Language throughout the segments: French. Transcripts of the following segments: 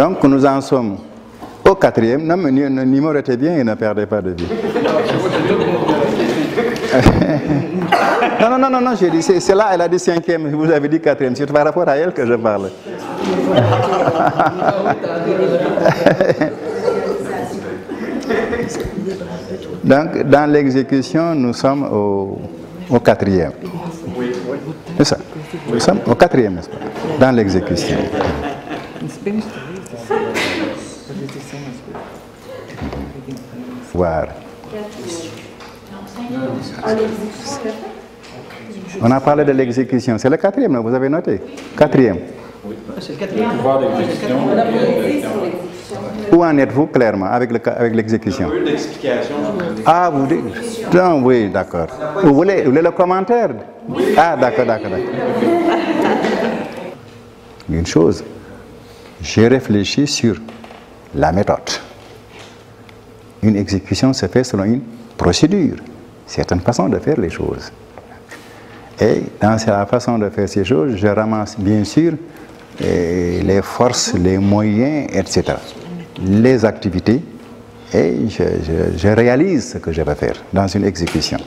Donc nous en sommes au quatrième. Non, mais le numéro était bien et ne perdez pas de vue. non, non, non, non, non j'ai dit, c'est là, elle a dit cinquième, vous avez dit quatrième. C'est par rapport à elle que je parle. Donc, dans l'exécution, nous sommes au, quatrième. C'est ça. Nous sommes au quatrième, n'est-ce Dans l'exécution. On a parlé de l'exécution. C'est le quatrième, vous avez noté? Quatrième. C'est le quatrième. Où en êtes-vous clairement avec l'exécution? Avec l'explication. Ah, vous dites Non, oui, d'accord. Vous voulez, vous voulez le commentaire? Ah, d'accord, d'accord. Une chose, j'ai réfléchi sur la méthode. Une exécution se fait selon une procédure, certaines façons de faire les choses. Et dans la façon de faire ces choses, je ramasse bien sûr les forces, les moyens, etc. Les activités, et je, je- je réalise ce que je vais faire dans une exécution.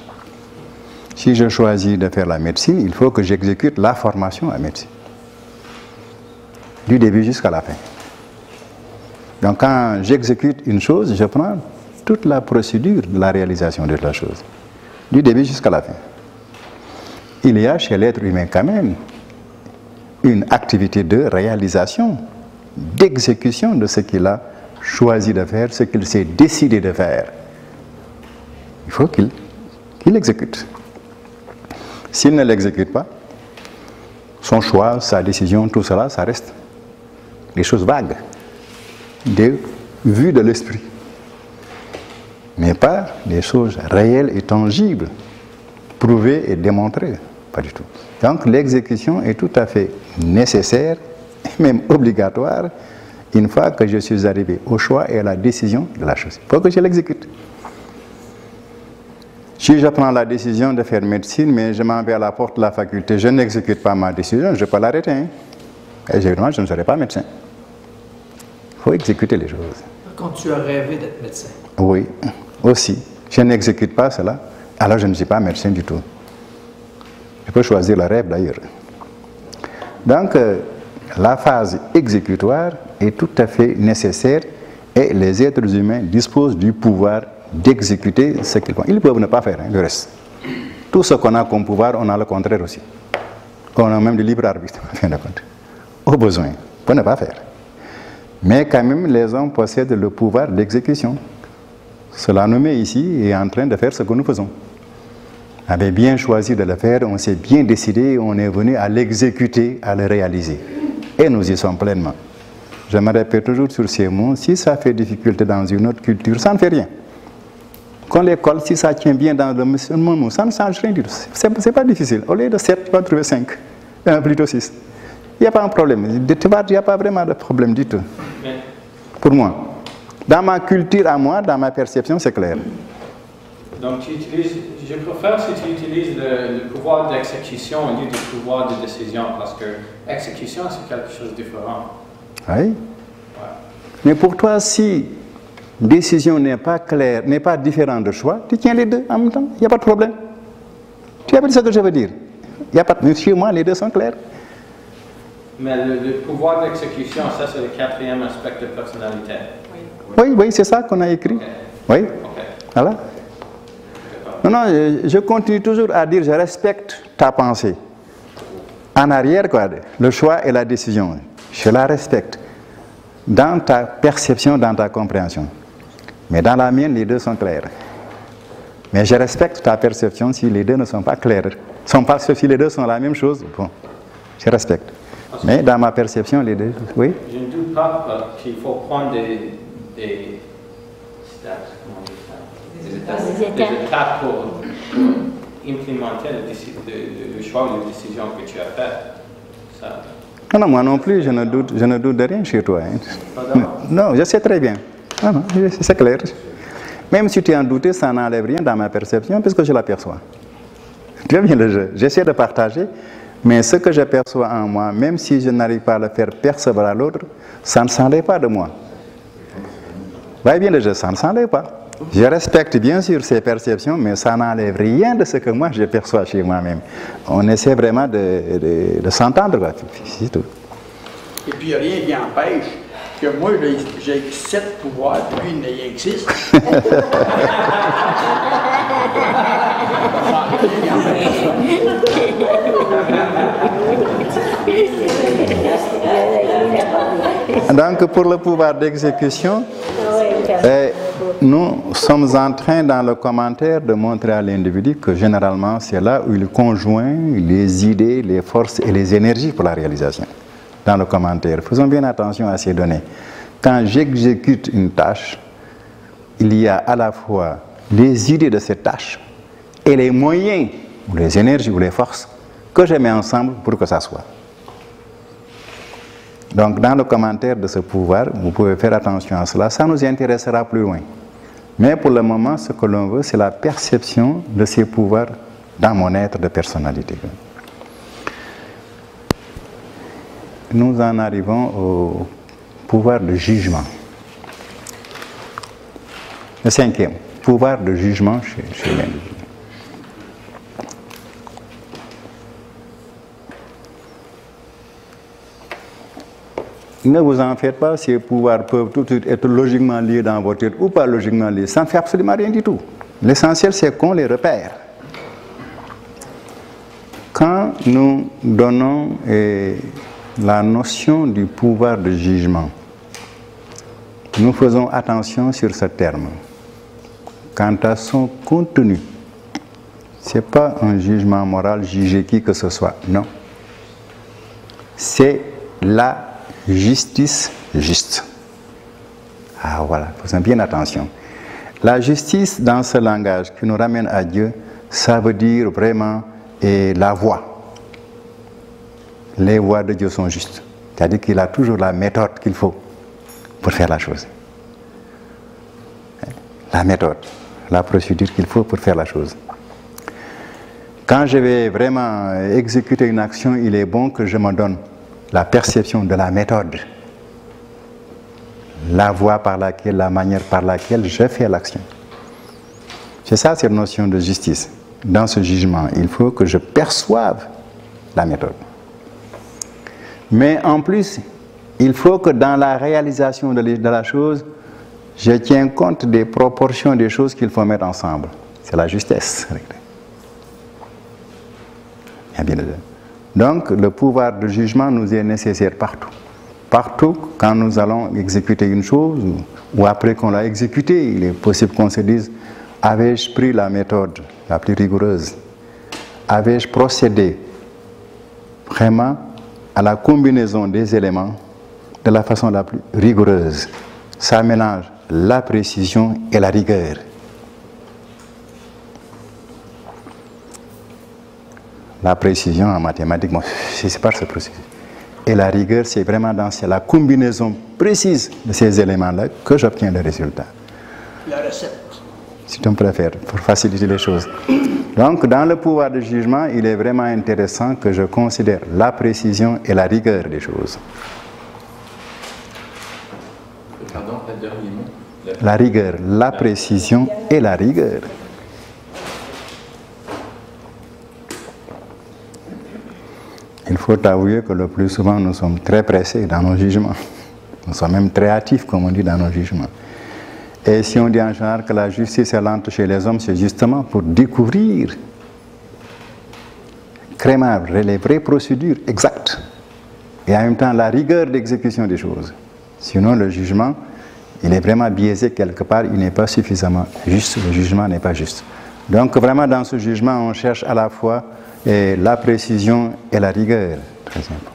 Si je choisis de faire la médecine, il faut que j'exécute la formation à médecine. Du début jusqu'à la fin. Donc quand j'exécute une chose, je prends toute la procédure de la réalisation de la chose. Du début jusqu'à la fin. Il y a chez l'être humain quand même une activité de réalisation, d'exécution de ce qu'il a choisi de faire, ce qu'il s'est décidé de faire. Il faut qu'il l'exécute. S'il ne l'exécute pas, son choix, sa décision, tout cela, ça reste des choses vagues, des vues de l'esprit, mais pas des choses réelles et tangibles, prouvées et démontrées, pas du tout. Donc l'exécution est tout à fait nécessaire, et même obligatoire, une fois que je suis arrivé au choix et à la décision de la chose. Il faut que je l'exécute. Si je prends la décision de faire médecine, mais je m'en vais à la porte de la faculté, je n'exécute pas ma décision, je peux l'arrêter. hein. Et évidemment, je ne serai pas médecin. Il faut exécuter les choses. Quand tu as rêvé d'être médecin, Oui, aussi. Je n'exécute pas cela, alors je ne suis pas médecin du tout. Je peux choisir le rêve d'ailleurs. Donc, euh, la phase exécutoire est tout à fait nécessaire et les êtres humains disposent du pouvoir d'exécuter ce qu'ils font. Ils peuvent ne pas faire hein, le reste. Tout ce qu'on a comme pouvoir, on a le contraire aussi. On a même du libre arbitre, en fin de compte. Au besoin, pour ne pas faire. Mais quand même, les hommes possèdent le pouvoir d'exécution. Cela nous met ici et en train de faire ce que nous faisons. On avait bien choisi de le faire, on s'est bien décidé, on est venu à l'exécuter, à le réaliser. Et nous y sommes pleinement. Je me répète toujours sur ces mots, si ça fait difficulté dans une autre culture, ça ne fait rien. Qu'on l'école, si ça tient bien dans le musulman, ça ne change rien du tout. Ce n'est pas difficile. Au lieu de 7, tu vas trouver 5, euh, plutôt 6. Il n'y a pas un problème. Il n'y a pas vraiment de problème du tout. Pour moi. Dans ma culture à moi, dans ma perception, c'est clair. Donc, tu utilises, je préfère si tu utilises le, le pouvoir d'exécution au lieu du pouvoir de décision, parce que exécution, c'est quelque chose de différent. Oui. Ouais. Mais pour toi, si décision n'est pas claire, n'est pas différente de choix, tu tiens les deux en même temps. Il n'y a pas de problème. Tu as compris ce que je veux dire? Il y a pas de... Chez moi, les deux sont clairs. Mais le, le pouvoir d'exécution, ça, c'est le quatrième aspect de personnalité. Oui, oui, c'est ça qu'on a écrit. Oui, voilà. Non, non, je je continue toujours à dire, je respecte ta pensée. En arrière, quoi, le choix et la décision, je la respecte. Dans ta perception, dans ta compréhension. Mais dans la mienne, les deux sont clairs. Mais je respecte ta perception si les deux ne sont pas clairs. Sont pas, si les deux sont la même chose, bon, je respecte. Mais dans ma perception, les deux, oui. Je ne doute pas euh, qu'il faut prendre des, des steps, comment on dit ça? Des étapes, Des étapes. des étapes pour, pour implémenter le, choix ou la décision que tu as fait. Ça, Non, non, moi non plus, je ne doute, je ne doute de rien chez toi. hein. Non, je sais très bien. Non, je- c'est clair. Même si tu en doutais, ça n'enlève rien dans ma perception puisque je l'aperçois. Tu vois bien le jeu. J'essaie de partager Mais ce que je perçois en moi, même si je n'arrive pas à le faire percevoir à l'autre, ça ne s'enlève pas de moi. Voyez bien le jeu, ça ne s'enlève pas. Je respecte bien sûr ces perceptions, mais ça n'enlève rien de ce que moi je perçois chez moi-même. On essaie vraiment de, de- de s'entendre. C'est tout. Et puis, rien qui empêche que moi, j'ai- sept pouvoirs, puis lui, il n'y six. Donc pour le pouvoir d'exécution, euh, nous sommes en train dans le commentaire de montrer à l'individu que généralement c'est là où il conjoint les idées, les forces et les énergies pour la réalisation. Dans le commentaire, faisons bien attention à ces données. Quand j'exécute une tâche, il y a à la fois les idées de cette tâche et les moyens, ou les énergies ou les forces que je mets ensemble pour que ça soit. Donc, dans le commentaire de ce pouvoir, vous pouvez faire attention à cela. Ça nous intéressera plus loin. Mais pour le moment, ce que l'on veut, c'est la perception de ces pouvoirs dans mon être de personnalité. Nous en arrivons au pouvoir de jugement. Le cinquième, pouvoir de jugement chez, chez l'individu. Ne vous en faites pas, ces pouvoirs peuvent tout de suite être logiquement liés dans votre tête ou pas logiquement liés. Ça ne fait absolument rien du tout. L'essentiel, c'est qu'on les repère. Quand nous donnons eh, la notion du pouvoir de jugement, nous faisons attention sur ce terme. Quant à son contenu, ce n'est pas un jugement moral, juger qui que ce soit, non. C'est la justice juste. Ah voilà, faisons bien attention. La justice dans ce langage qui nous ramène à Dieu, ça veut dire vraiment et la voie. Les voies de Dieu sont justes. C'est-à-dire qu'il a toujours la méthode qu'il faut pour faire la chose. La méthode, la procédure qu'il faut pour faire la chose. Quand je vais vraiment exécuter une action, il est bon que je me donne la perception de la méthode, la voie par laquelle, la manière par laquelle je fais l'action. C'est ça cette notion de justice. Dans ce jugement, il faut que je perçoive la méthode. Mais en plus, il faut que dans la réalisation de la chose, je tiens compte des proportions des choses qu'il faut mettre ensemble. C'est la justesse. Donc, le pouvoir de jugement nous est nécessaire partout. Partout, quand nous allons exécuter une chose, ou après qu'on l'a exécutée, il est possible qu'on se dise Avais-je pris la méthode la plus rigoureuse? Avais-je procédé vraiment à la combinaison des éléments de la façon la plus rigoureuse? Ça mélange la précision et la rigueur. La précision en mathématiques, bon, c'est par ce processus. Et la rigueur, c'est vraiment dans la combinaison précise de ces éléments-là que j'obtiens le résultat. La recette. Si tu me préfères, pour faciliter les choses. Donc, dans le pouvoir de jugement, il est vraiment intéressant que je considère la précision et la rigueur des choses. Pardon, le dernier mot? La rigueur, la précision et la rigueur. Il faut avouer que le plus souvent, nous sommes très pressés dans nos jugements. Nous sommes même très hâtifs, comme on dit, dans nos jugements. Et si on dit en général que la justice est lente chez les hommes, c'est justement pour découvrir crémable, les vraies procédures exactes. Et en même temps, la rigueur d'exécution des choses. Sinon, le jugement, il est vraiment biaisé quelque part, il n'est pas suffisamment juste, le jugement n'est pas juste. Donc vraiment dans ce jugement, on cherche à la fois eh, la précision et la rigueur. Très important.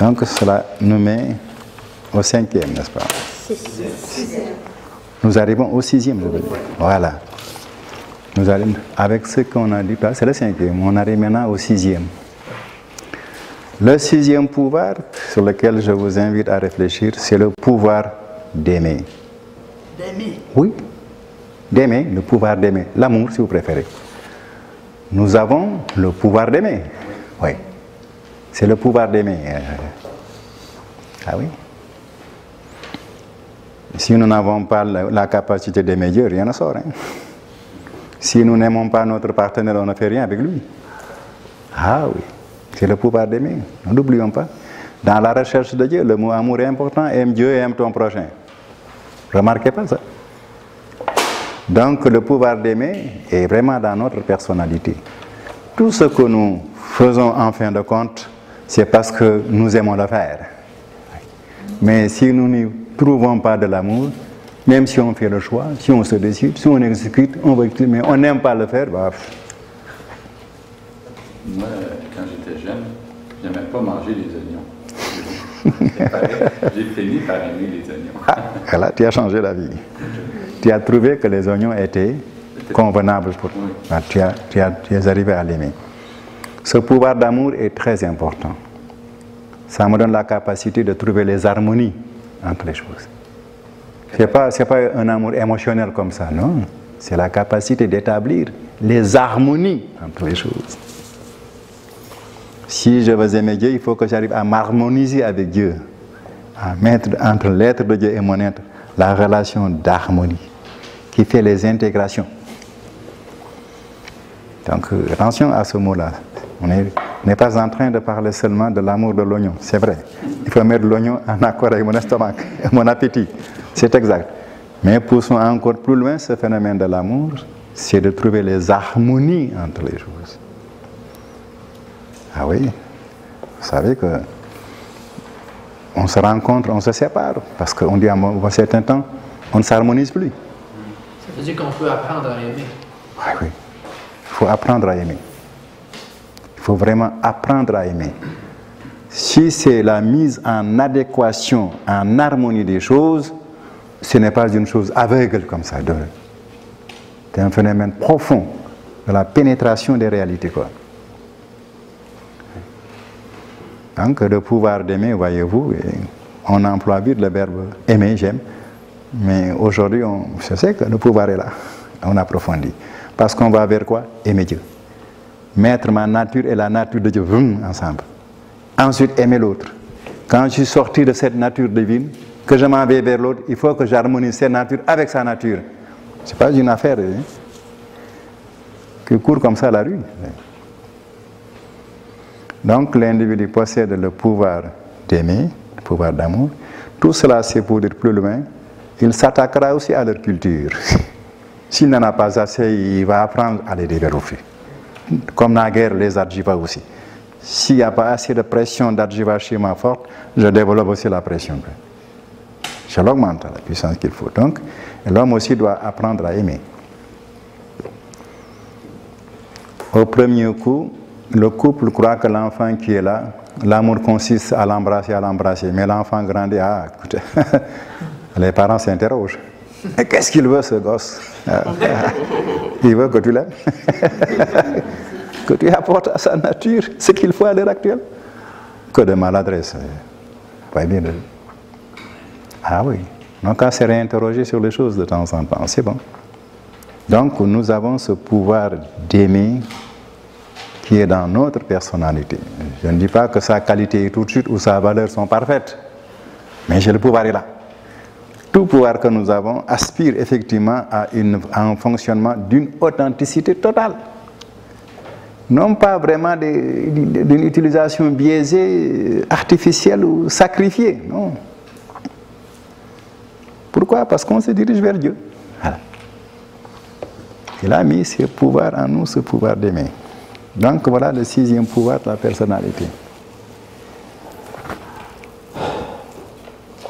Donc cela nous met au cinquième, n'est-ce pas? Nous arrivons au sixième, je veux dire. Voilà. Nous allons, avec ce qu'on a dit, c'est le cinquième, on arrive maintenant au sixième. Le sixième pouvoir sur lequel je vous invite à réfléchir, c'est le pouvoir d'aimer. D'aimer. Oui, d'aimer, le pouvoir d'aimer. L'amour, si vous préférez. Nous avons le pouvoir d'aimer. Oui, c'est le pouvoir d'aimer. Euh, Ah oui. Si nous n'avons pas la, capacité d'aimer Dieu, rien ne sort. hein. Si nous n'aimons pas notre partenaire, on ne fait rien avec lui. Ah oui, c'est le pouvoir d'aimer. Ne l'oublions pas. Dans la recherche de Dieu, le mot amour est important. Aime Dieu et aime ton prochain. Remarquez pas ça. Donc le pouvoir d'aimer est vraiment dans notre personnalité. Tout ce que nous faisons en fin de compte, c'est parce que nous aimons le faire. Mais si nous n'y trouvons pas de l'amour, même si on fait le choix, si on se décide, si on exécute, on exécuter, mais on n'aime pas le faire, bah, Moi, quand j'étais jeune, j'aimais pas manger les oignons. J'ai fini par aimer les oignons. ah, voilà, tu as changé la vie. Tu as trouvé que les oignons étaient convenables pour toi. Ah, tu, as, tu, as, tu es arrivé à l'aimer. Ce pouvoir d'amour est très important. Ça me donne la capacité de trouver les harmonies entre les choses. Ce n'est pas un amour émotionnel comme ça, non. C'est la capacité d'établir les harmonies entre les choses. Si je veux aimer Dieu, il faut que j'arrive à m'harmoniser avec Dieu, à mettre entre l'être de Dieu et mon être la relation d'harmonie qui fait les intégrations. Donc euh, attention à ce mot-là. On n'est on n'est pas en train de parler seulement de l'amour de l'oignon, c'est vrai. Il faut mettre l'oignon en accord avec mon estomac, mon appétit, c'est exact. Mais poussons encore plus loin ce phénomène de l'amour, c'est de trouver les harmonies entre les choses. Ah oui, vous savez que on se rencontre, on se sépare, parce qu'on dit à un certain temps, on ne s'harmonise plus. Ça veut dire qu'on peut apprendre à aimer. Ah oui, il faut apprendre à aimer. Il faut vraiment apprendre à aimer. Si c'est la mise en adéquation, en harmonie des choses, ce n'est pas une chose aveugle comme ça. C'est un phénomène profond de la pénétration des réalités. Quoi. Donc le pouvoir d'aimer, voyez-vous, on emploie vite le verbe aimer, j'aime, mais aujourd'hui, on, je sais que le pouvoir est là, on approfondit. Parce qu'on va vers quoi? Aimer Dieu. Mettre ma nature et la nature de Dieu ensemble. Ensuite, aimer l'autre. Quand je suis sorti de cette nature divine, que je m'en vais vers l'autre, il faut que j'harmonise cette nature avec sa nature. Ce n'est pas une affaire hein, qui court comme ça à la rue. Donc l'individu possède le pouvoir d'aimer, le pouvoir d'amour. Tout cela, c'est pour dire plus loin, il s'attaquera aussi à leur culture. S'il n'en a pas assez, il va apprendre à les développer. Comme naguère les adjivas aussi. S'il n'y a pas assez de pression d'adjiva chez moi forte, je développe aussi la pression. Je l'augmente, la puissance qu'il faut. Donc, l'homme aussi doit apprendre à aimer. Au premier coup, le couple croit que l'enfant qui est là, l'amour consiste à l'embrasser, à l'embrasser. Mais l'enfant grandit, ah, écoute, les parents s'interrogent. Et Qu'est-ce qu'il veut ce gosse? Ah, Il veut que tu l'aimes, que tu apportes à sa nature ce qu'il faut à l'heure actuelle. Que de maladresse. Pas bien de- Ah oui, donc à se réinterroger sur les choses de temps en temps, c'est bon. Donc nous avons ce pouvoir d'aimer qui est dans notre personnalité. Je ne dis pas que sa qualité est tout de suite ou sa valeur sont parfaites, mais j'ai le pouvoir est là. Tout pouvoir que nous avons aspire effectivement à, un fonctionnement d'une authenticité totale. Non pas vraiment d'une utilisation biaisée, artificielle ou sacrifiée, non. Pourquoi? Parce qu'on se dirige vers Dieu. Il a mis ce pouvoir en nous, ce pouvoir d'aimer. Donc voilà le sixième pouvoir de la personnalité.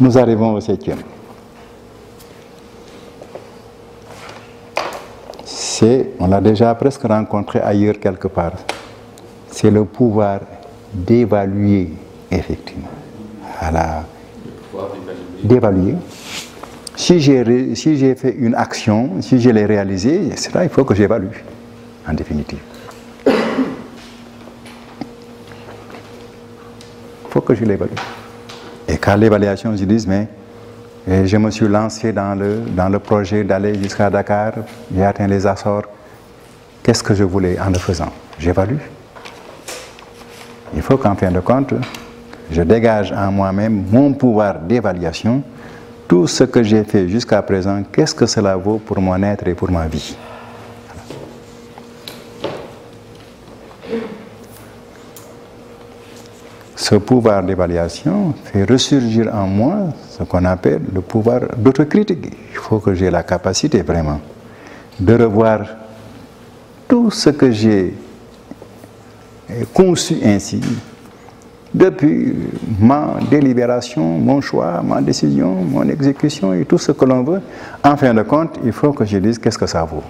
Nous arrivons au septième. C'est, on l'a déjà presque rencontré ailleurs quelque part, c'est le pouvoir d'évaluer, effectivement. Voilà. D'évaluer. Si j'ai si fait une action, si je l'ai réalisée, c'est là il faut que j'évalue, en définitive. Que je l'évalue. Et qu'à l'évaluation, je dis, mais je me suis lancé dans le, dans le projet d'aller jusqu'à Dakar, j'ai atteint les Açores. Qu'est-ce que je voulais en le faisant? J'évalue. Il faut qu'en fin de compte, je dégage en moi-même mon pouvoir d'évaluation. Tout ce que j'ai fait jusqu'à présent, qu'est-ce que cela vaut pour mon être et pour ma vie? Ce pouvoir d'évaluation fait ressurgir en moi ce qu'on appelle le pouvoir d'autocritique. Il faut que j'ai la capacité vraiment de revoir tout ce que j'ai conçu ainsi depuis ma délibération, mon choix, ma décision, mon exécution et tout ce que l'on veut. En fin de compte, il faut que je dise qu'est-ce que ça vaut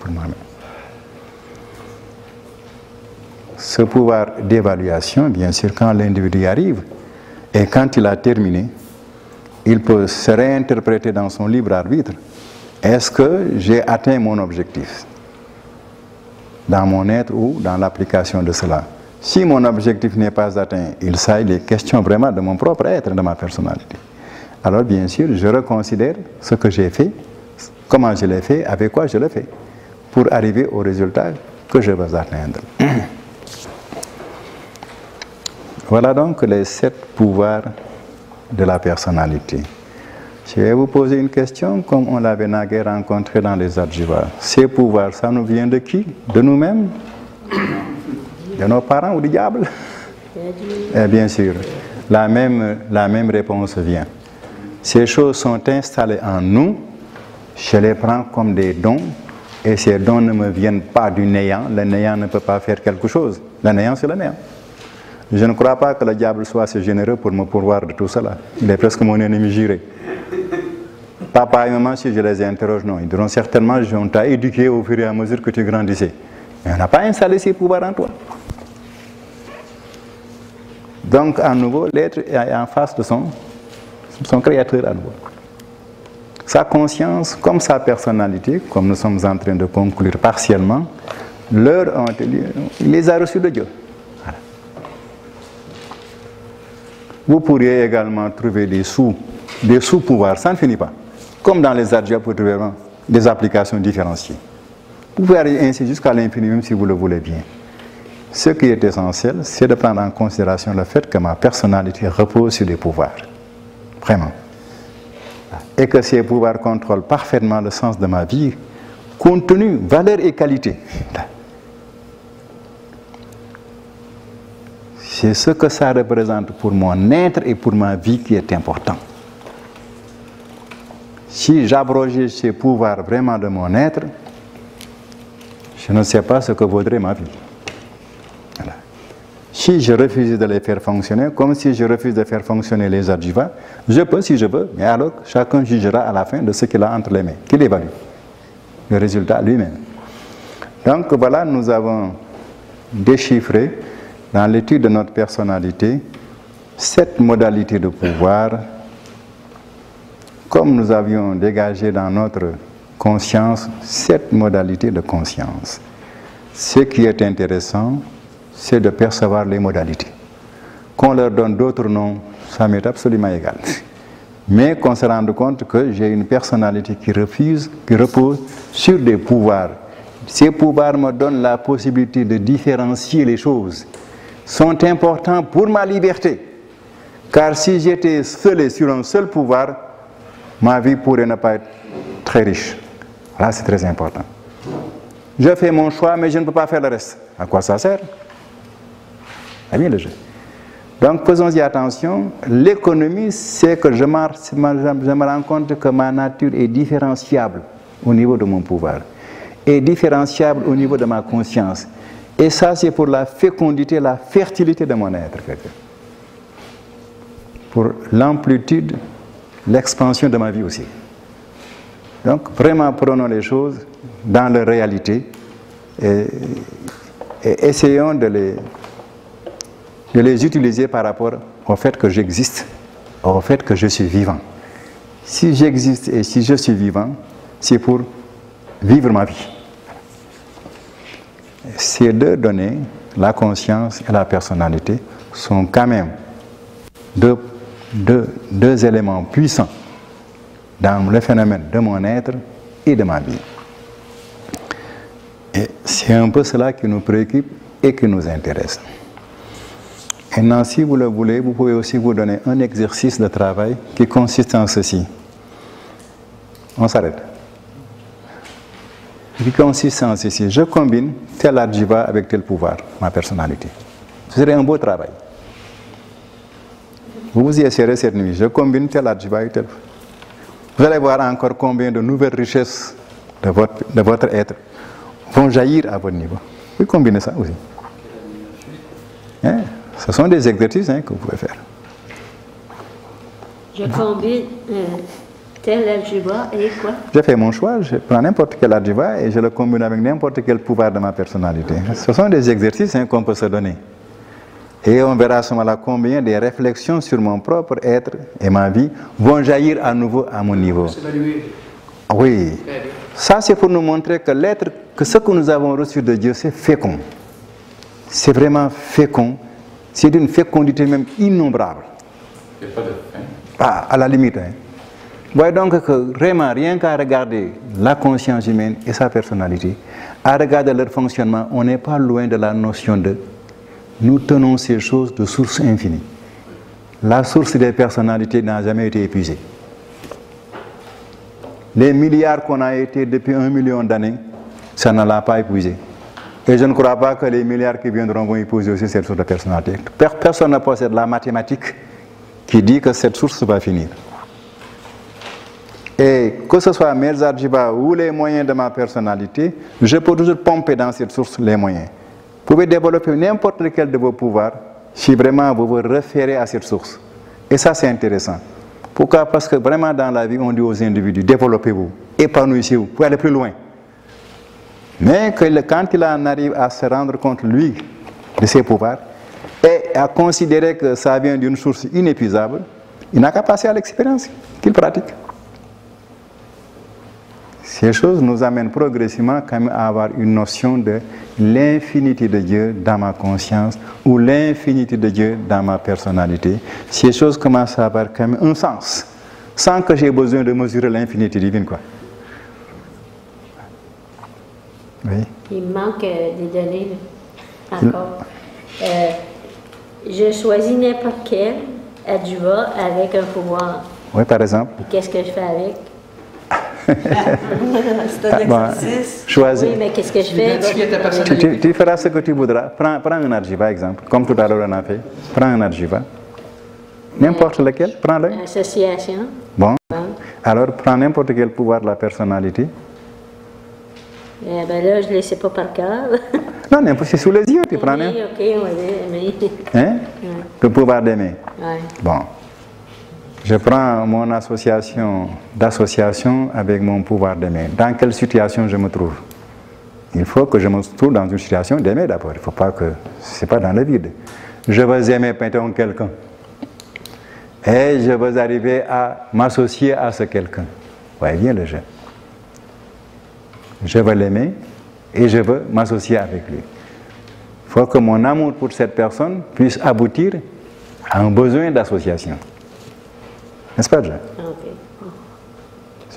pour moi-même. Ce pouvoir d'évaluation, bien sûr, quand l'individu arrive et quand il a terminé, il peut se réinterpréter dans son libre arbitre. Est-ce que j'ai atteint mon objectif dans mon être ou dans l'application de cela? Si mon objectif n'est pas atteint, il s'agit des questions vraiment de mon propre être, de ma personnalité. Alors bien sûr, je reconsidère ce que j'ai fait, comment je l'ai fait, avec quoi je l'ai fait, pour arriver au résultat que je veux atteindre. Voilà donc les sept pouvoirs de la personnalité. Je vais vous poser une question comme on l'avait naguère rencontré dans les adjuvats. Ces pouvoirs, ça nous vient de qui? De nous-mêmes? De nos parents ou du diable? Eh bien sûr, la même, la même réponse vient. Ces choses sont installées en nous, je les prends comme des dons, et ces dons ne me viennent pas du néant. Le néant ne peut pas faire quelque chose. Le néant, c'est le néant. Je ne crois pas que le diable soit assez généreux pour me pourvoir de tout cela. Il est presque mon ennemi juré. Papa et maman, si je les interroge, non. Ils diront certainement, on t'a éduqué au fur et à mesure que tu grandissais. Mais on n'a pas installé ces pouvoirs en toi. Donc, à nouveau, l'être est en face de son, son créateur à nouveau. Sa conscience, comme sa personnalité, comme nous sommes en train de conclure partiellement, leur il les a reçus de Dieu. Vous pourriez également trouver des sous, des sous-pouvoirs, ça ne finit pas. Comme dans les adjets, vous trouvez des applications différenciées. Vous pouvez aller ainsi jusqu'à l'infini, même si vous le voulez bien. Ce qui est essentiel, c'est de prendre en considération le fait que ma personnalité repose sur des pouvoirs. Vraiment. Et que ces pouvoirs contrôlent parfaitement le sens de ma vie, contenu, valeur et qualité. C'est ce que ça représente pour mon être et pour ma vie qui est important. Si j'abrogeais ces pouvoirs vraiment de mon être, je ne sais pas ce que vaudrait ma vie. Si je refuse de les faire fonctionner, comme si je refuse de faire fonctionner les adjuvants, je peux si je veux, mais alors chacun jugera à la fin de ce qu'il a entre les mains, qu'il évalue. Le résultat lui-même. Donc voilà, nous avons déchiffré dans l'étude de notre personnalité sept modalités de pouvoir, comme nous avions dégagé dans notre conscience sept modalités de conscience. Ce qui est intéressant, c'est de percevoir les modalités. Qu'on leur donne d'autres noms, ça m'est absolument égal. Mais qu'on se rende compte que j'ai une personnalité qui refuse, qui repose sur des pouvoirs. Ces pouvoirs me donnent la possibilité de différencier les choses sont importants pour ma liberté. Car si j'étais seul sur un seul pouvoir, ma vie pourrait ne pas être très riche. Là, c'est très important. Je fais mon choix, mais je ne peux pas faire le reste. À quoi ça sert? C'est bien le jeu. Donc, faisons-y attention. L'économie, c'est que je me rends compte que ma nature est différenciable au niveau de mon pouvoir, est différenciable au niveau de ma conscience. Et ça, c'est pour la fécondité, la fertilité de mon être. Pour l'amplitude, l'expansion de ma vie aussi. Donc, vraiment, prenons les choses dans leur réalité et, essayons de les utiliser par rapport au fait que j'existe, au fait que je suis vivant. Si j'existe et si je suis vivant, c'est pour vivre ma vie ces deux données, la conscience et la personnalité, sont quand même deux, deux, éléments puissants dans le phénomène de mon être et de ma vie. Et c'est un peu cela qui nous préoccupe et qui nous intéresse. Maintenant, si vous le voulez, vous pouvez aussi vous donner un exercice de travail qui consiste en ceci. On s'arrête. Ceci. Je combine tel adjiva avec tel pouvoir, ma personnalité. Ce serait un beau travail. Vous vous y essayerez cette nuit. Je combine tel adjiva avec tel. Vous allez voir encore combien de nouvelles richesses de votre, de votre être vont jaillir à votre niveau. Vous combinez ça aussi. Hein? Ce sont des exercices hein, que vous pouvez faire. Je combine euh, tel algebra et quoi? Je fais mon choix, je prends n'importe quel adjiva et je le combine avec n'importe quel pouvoir de ma personnalité. Ce sont des exercices hein, qu'on peut se donner. Et on verra à ce moment-là combien des réflexions sur mon propre être et ma vie vont jaillir à nouveau à mon niveau. Oui, ça c'est pour nous montrer que l'être, que ce que nous avons reçu de Dieu, c'est fécond. C'est vraiment fécond. C'est d'une fécondité même innombrable. Il n'y a pas de fin. Ah, à la limite. Hein. Voyez donc que vraiment, rien qu'à regarder la conscience humaine et sa personnalité, à regarder leur fonctionnement, on n'est pas loin de la notion de nous tenons ces choses de source infinie. La source des personnalités n'a jamais été épuisée. Les milliards qu'on a été depuis un million d'années, ça ne l'a pas épuisé. Et je ne crois pas que les milliards qui viendront vont épouser aussi cette source de personnalité. Per- Personne ne possède la mathématique qui dit que cette source va finir. Et que ce soit mes adjivas ou les moyens de ma personnalité, je peux toujours pomper dans cette source les moyens. Vous pouvez développer n'importe lequel de vos pouvoirs si vraiment vous vous référez à cette source. Et ça, c'est intéressant. Pourquoi? Parce que vraiment dans la vie, on dit aux individus, développez-vous, épanouissez-vous, pour aller plus loin. Mais quand il en arrive à se rendre compte, lui, de ses pouvoirs, et à considérer que ça vient d'une source inépuisable, il n'a qu'à passer à l'expérience qu'il pratique. Ces choses nous amènent progressivement quand même à avoir une notion de l'infinité de Dieu dans ma conscience ou l'infinité de Dieu dans ma personnalité. Ces choses commencent à avoir quand même un sens, sans que j'ai besoin de mesurer l'infinité divine. Quoi. Oui. Il manque euh, des données encore. Euh, je choisis n'importe quel adjuva avec un pouvoir. oui, par exemple. Qu'est-ce que je fais avec? C'est un Bon, exercice. choisis. Oui, mais qu'est-ce que je fais? Tu, personnalité. tu- tu feras ce que tu voudras. Prends, prends un argiva, exemple, comme tout à l'heure on a fait. Prends un argiva. N'importe lequel, prends-le. Association. Bon. Bon. Alors, prends n'importe quel pouvoir de la personnalité. Eh ben là, je ne le sais pas par cœur. Non, n'importe, c'est sous les yeux, tu prends. Oui, ok, on va dire. Hein? Le pouvoir d'aimer. Ouais. Bon. Je prends mon association d'association avec mon pouvoir d'aimer. Dans quelle situation je me trouve? Il faut que je me trouve dans une situation d'aimer d'abord. Il ne faut pas que ce n'est pas dans le vide. Je veux aimer mettons quelqu'un. Et je veux arriver à m'associer à ce quelqu'un. Voyez bien le jeu. Je veux l'aimer et je veux m'associer avec lui. Il faut que mon amour pour cette personne puisse aboutir à un besoin d'association. N'est-ce pas. Tu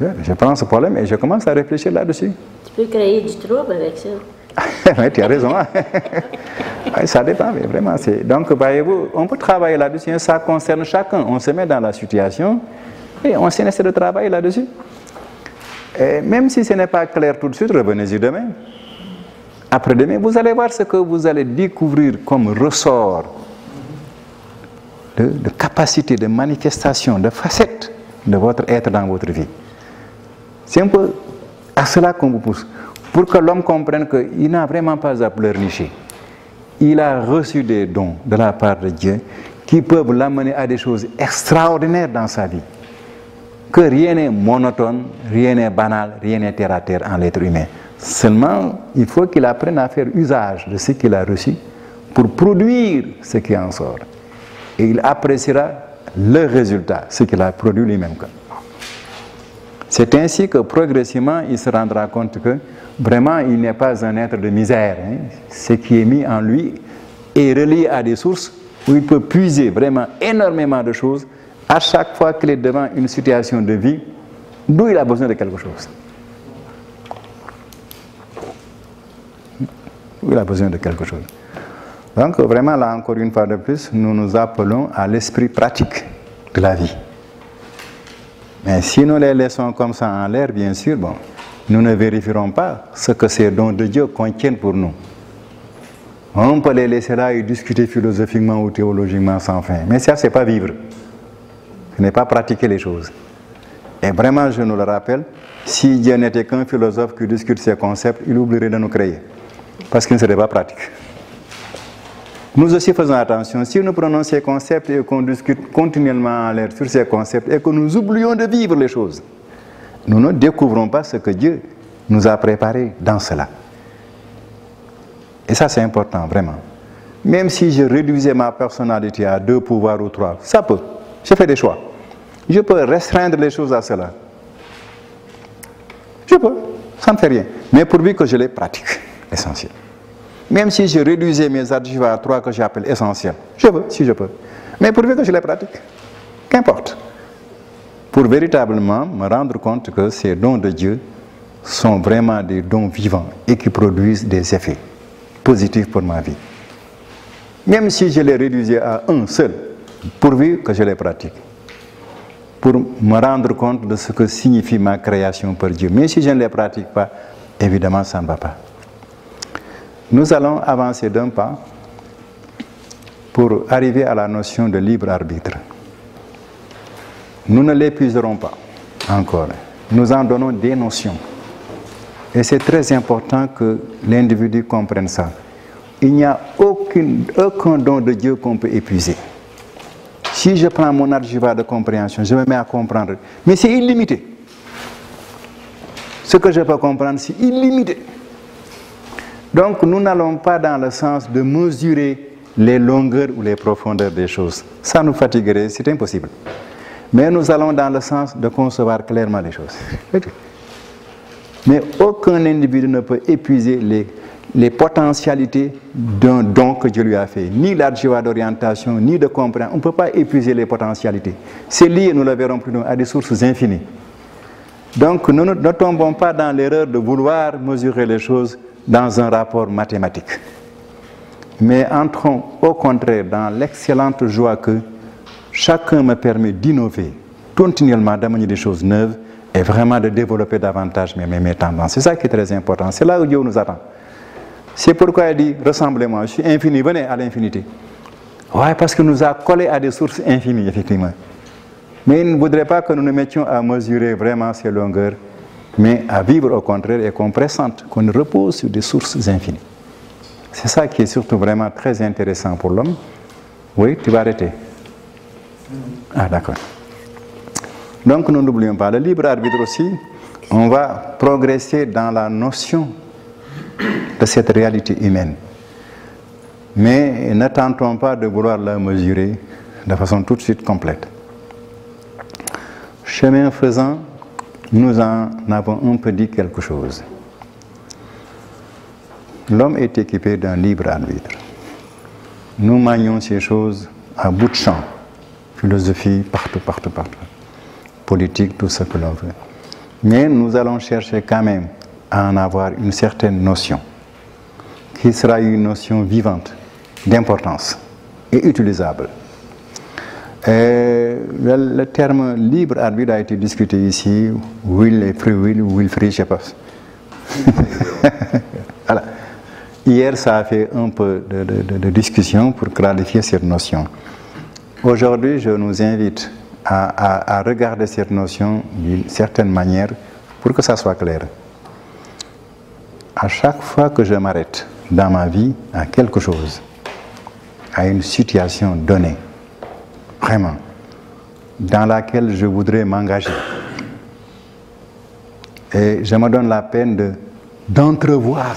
vois, Je prends ce problème et je commence à réfléchir là-dessus. Tu peux créer du trouble avec ça. oui, tu as raison. hein. Oui, ça dépend, mais vraiment. c'est- Donc, voyez-vous, on peut travailler là-dessus. hein, Ça concerne chacun. On se met dans la situation et on essaie de travailler là-dessus. Et même si ce n'est pas clair tout de suite, revenez-y demain. Après-demain, vous allez voir ce que vous allez découvrir comme ressort de, de capacité, de manifestation, de facette de votre être dans votre vie. C'est un peu à cela qu'on vous pousse. Pour que l'homme comprenne qu'il n'a vraiment pas à pleurnicher. Il a reçu des dons de la part de Dieu qui peuvent l'amener à des choses extraordinaires dans sa vie. Que rien n'est monotone, rien n'est banal, rien n'est terre à terre en l'être humain. Seulement, il faut qu'il apprenne à faire usage de ce qu'il a reçu pour produire ce qui en sort. Et il appréciera le résultat, ce qu'il a produit lui-même. C'est ainsi que progressivement, il se rendra compte que vraiment, il n'est pas un être de misère. hein. Ce qui est mis en lui est relié à des sources où il peut puiser vraiment énormément de choses à chaque fois qu'il est devant une situation de vie d'où il a besoin de quelque chose. Où il a besoin de quelque chose. Donc vraiment là encore une fois de plus, nous nous appelons à l'esprit pratique de la vie. Mais si nous les laissons comme ça en l'air, bien sûr, bon, nous ne vérifierons pas ce que ces dons de Dieu contiennent pour nous. On peut les laisser là et discuter philosophiquement ou théologiquement sans fin. Mais ça, ce n'est pas vivre. Ce n'est pas pratiquer les choses. Et vraiment, je nous le rappelle, si Dieu n'était qu'un philosophe qui discute ces concepts, il oublierait de nous créer. Parce qu'il ne serait pas pratique. Nous aussi faisons attention. Si nous prenons ces concepts et qu'on discute continuellement en l'air sur ces concepts et que nous oublions de vivre les choses, nous ne découvrons pas ce que Dieu nous a préparé dans cela. Et ça, c'est important, vraiment. Même si je réduisais ma personnalité à deux pouvoirs ou trois, ça peut. Je fais des choix. Je peux restreindre les choses à cela. Je peux. Ça ne fait rien. Mais pourvu que je les pratique, essentiel. Même si je réduisais mes adjectifs à trois que j'appelle essentiels, je peux, si je peux. Mais pourvu que je les pratique, qu'importe. Pour véritablement me rendre compte que ces dons de Dieu sont vraiment des dons vivants et qui produisent des effets positifs pour ma vie. Même si je les réduisais à un seul, pourvu que je les pratique. Pour me rendre compte de ce que signifie ma création par Dieu. Mais si je ne les pratique pas, évidemment, ça ne va pas. Nous allons avancer d'un pas pour arriver à la notion de libre arbitre. Nous ne l'épuiserons pas encore. Nous en donnons des notions. Et c'est très important que l'individu comprenne ça. Il n'y a aucun don de Dieu qu'on peut épuiser. Si je prends mon archiva de compréhension, je me mets à comprendre. Mais c'est illimité. Ce que je peux comprendre, c'est illimité. Donc nous n'allons pas dans le sens de mesurer les longueurs ou les profondeurs des choses. Ça nous fatiguerait, c'est impossible. Mais nous allons dans le sens de concevoir clairement les choses. Mais aucun individu ne peut épuiser les, les potentialités d'un don que Dieu lui a fait. Ni l'archiva d'orientation, ni de compréhension. On ne peut pas épuiser les potentialités. C'est lié, nous le verrons plus loin, à des sources infinies. Donc nous ne tombons pas dans l'erreur de vouloir mesurer les choses dans un rapport mathématique. Mais entrons au contraire dans l'excellente joie que chacun me permet d'innover continuellement, d'amener des choses neuves et vraiment de développer davantage mes, mes tendances. C'est ça qui est très important. C'est là où Dieu nous attend. C'est pourquoi il dit, ressemblez-moi, je suis infini, venez à l'infinité. Oui, parce qu'il nous a collés à des sources infinies, effectivement. Mais il ne voudrait pas que nous nous mettions à mesurer vraiment ces longueurs, mais à vivre au contraire et qu'on pressente, qu'on repose sur des sources infinies. C'est ça qui est surtout vraiment très intéressant pour l'homme. Oui, tu vas arrêter. Ah, d'accord. Donc, nous n'oublions pas le libre arbitre aussi. On va progresser dans la notion de cette réalité humaine. Mais ne tentons pas de vouloir la mesurer de façon tout de suite complète. Chemin faisant, nous en avons un peu dit quelque chose. L'homme est équipé d'un libre arbitre. Nous manions ces choses à bout de champ. Philosophie, partout, partout, partout. Politique, tout ce que l'on veut. Mais nous allons chercher quand même à en avoir une certaine notion, qui sera une notion vivante, d'importance et utilisable. Et le, terme libre arbitre a été discuté ici, will et free will, will free, je voilà. Hier, ça a fait un peu de, discussion pour clarifier cette notion. Aujourd'hui, je nous invite à, à, à regarder cette notion d'une certaine manière pour que ça soit clair. À chaque fois que je m'arrête dans ma vie à quelque chose, à une situation donnée, vraiment, dans laquelle je voudrais m'engager, et je me donne la peine de, d'entrevoir,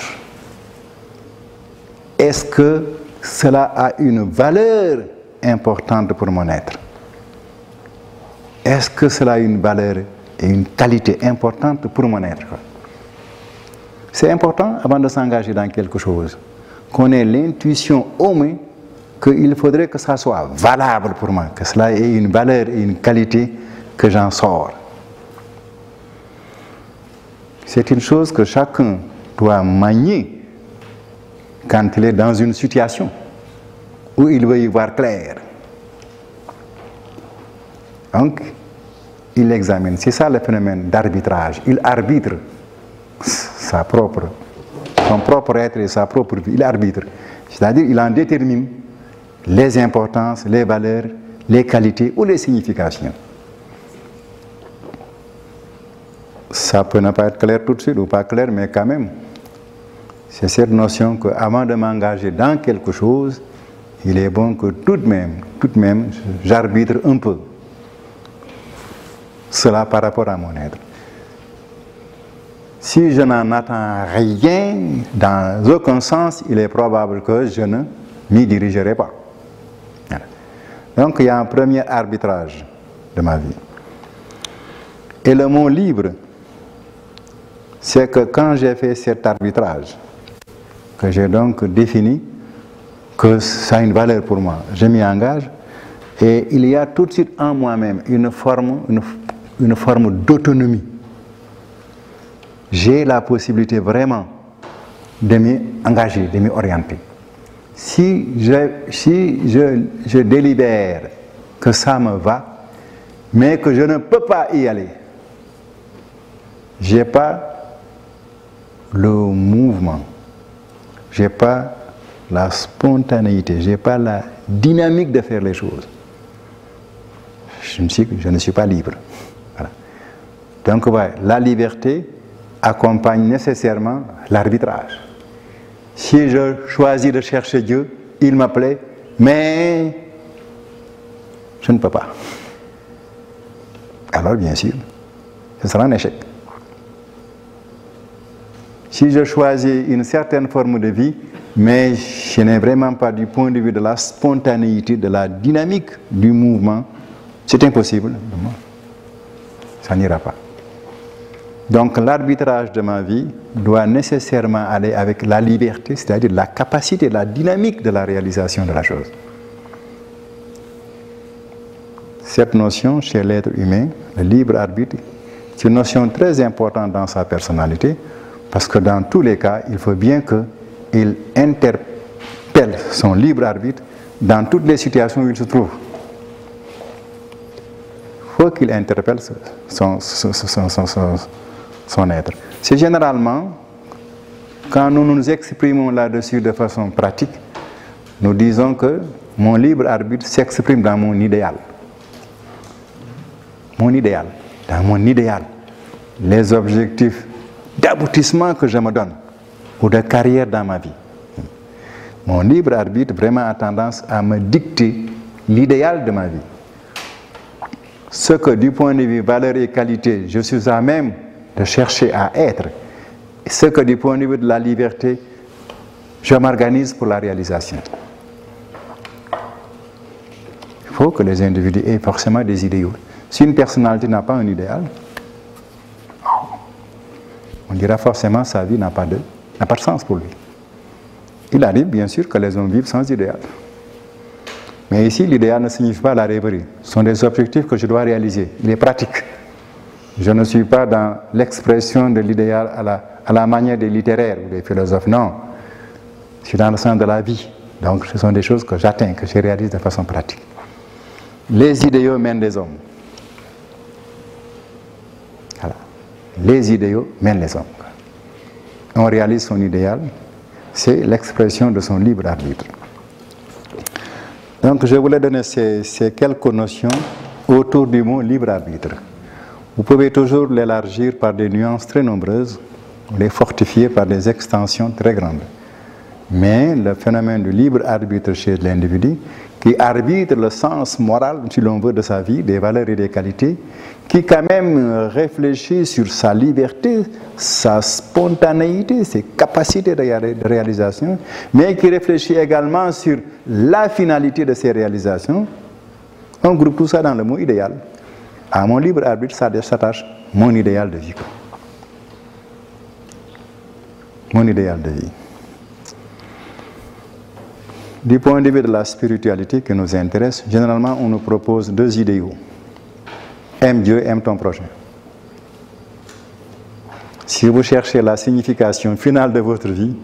est-ce que cela a une valeur importante pour mon être? Est-ce que cela a une valeur et une qualité importante pour mon être C'est important avant de s'engager dans quelque chose, qu'on ait l'intuition au moins qu'il faudrait que ça soit valable pour moi, que cela ait une valeur et une qualité que j'en sors. C'est une chose que chacun doit manier quand il est dans une situation où il veut y voir clair. Donc, il examine. C'est ça le phénomène d'arbitrage. Il arbitre sa propre, son propre être et sa propre vie. Il arbitre. C'est-à-dire il en détermine les importances, les valeurs, les qualités ou les significations. Ça peut ne pas être clair tout de suite ou pas clair, mais quand même, c'est cette notion qu'avant de m'engager dans quelque chose, il est bon que tout de même, tout de même, j'arbitre un peu cela par rapport à mon être. Si je n'en attends rien, dans aucun sens, il est probable que je ne m'y dirigerai pas. Donc il y a un premier arbitrage de ma vie. Et le mot libre, c'est que quand j'ai fait cet arbitrage, que j'ai donc défini que ça a une valeur pour moi, je m'y engage, et il y a tout de suite en moi-même une forme, une, une forme d'autonomie. J'ai la possibilité vraiment de m'y engager, de m'y orienter. Si, je, délibère que ça me va, mais que je ne peux pas y aller, je n'ai pas le mouvement, je n'ai pas la spontanéité, je n'ai pas la dynamique de faire les choses. Je ne suis, pas libre. Donc la liberté accompagne nécessairement l'arbitrage. Si je choisis de chercher Dieu, il m'appelait, mais je ne peux pas. Alors bien sûr, ce sera un échec. Si je choisis une certaine forme de vie, mais je n'ai vraiment pas du point de vue de la spontanéité, de la dynamique du mouvement, c'est impossible. Ça n'ira pas. Donc l'arbitrage de ma vie doit nécessairement aller avec la liberté, c'est-à-dire la capacité, la dynamique de la réalisation de la chose. Cette notion chez l'être humain, le libre arbitre, c'est une notion très importante dans sa personnalité, parce que dans tous les cas, il faut bien qu'il interpelle son libre arbitre dans toutes les situations où il se trouve. Il faut qu'il interpelle son, son être. C'est généralement, quand nous nous exprimons là-dessus de façon pratique, nous disons que mon libre arbitre s'exprime dans mon idéal. Mon idéal, dans mon idéal. Les objectifs d'aboutissement que je me donne ou de carrière dans ma vie. Mon libre arbitre vraiment a tendance à me dicter l'idéal de ma vie. Ce que du point de vue valeur et qualité, je suis à même de chercher à être, ce que du point de vue de la liberté, je m'organise pour la réalisation. Il faut que les individus aient forcément des idéaux. Si une personnalité n'a pas un idéal, on dira forcément sa vie n'a pas, de, n'a pas de sens pour lui. Il arrive bien sûr que les hommes vivent sans idéal. Mais ici, l'idéal ne signifie pas la rêverie. Ce sont des objectifs que je dois réaliser. Il est pratique. Je ne suis pas dans l'expression de l'idéal à la, manière des littéraires ou des philosophes. Non. Je suis dans le sens de la vie. Donc, ce sont des choses que j'atteins, que je réalise de façon pratique. Les idéaux mènent les hommes. Voilà. Les idéaux mènent les hommes. On réalise son idéal, c'est l'expression de son libre arbitre. Donc je voulais donner ces, quelques notions autour du mot libre arbitre. Vous pouvez toujours l'élargir par des nuances très nombreuses, les fortifier par des extensions très grandes. Mais le phénomène du libre arbitre chez l'individu, qui arbitre le sens moral, si l'on veut, de sa vie, des valeurs et des qualités, qui quand même réfléchit sur sa liberté, sa spontanéité, ses capacités de réalisation, mais qui réfléchit également sur la finalité de ses réalisations, on groupe tout ça dans le mot idéal. À mon libre arbitre, ça s'attache mon idéal de vie. Mon idéal de vie. Du point de vue de la spiritualité qui nous intéresse, généralement on nous propose deux idéaux. Aime Dieu, aime ton prochain. Si vous cherchez la signification finale de votre vie,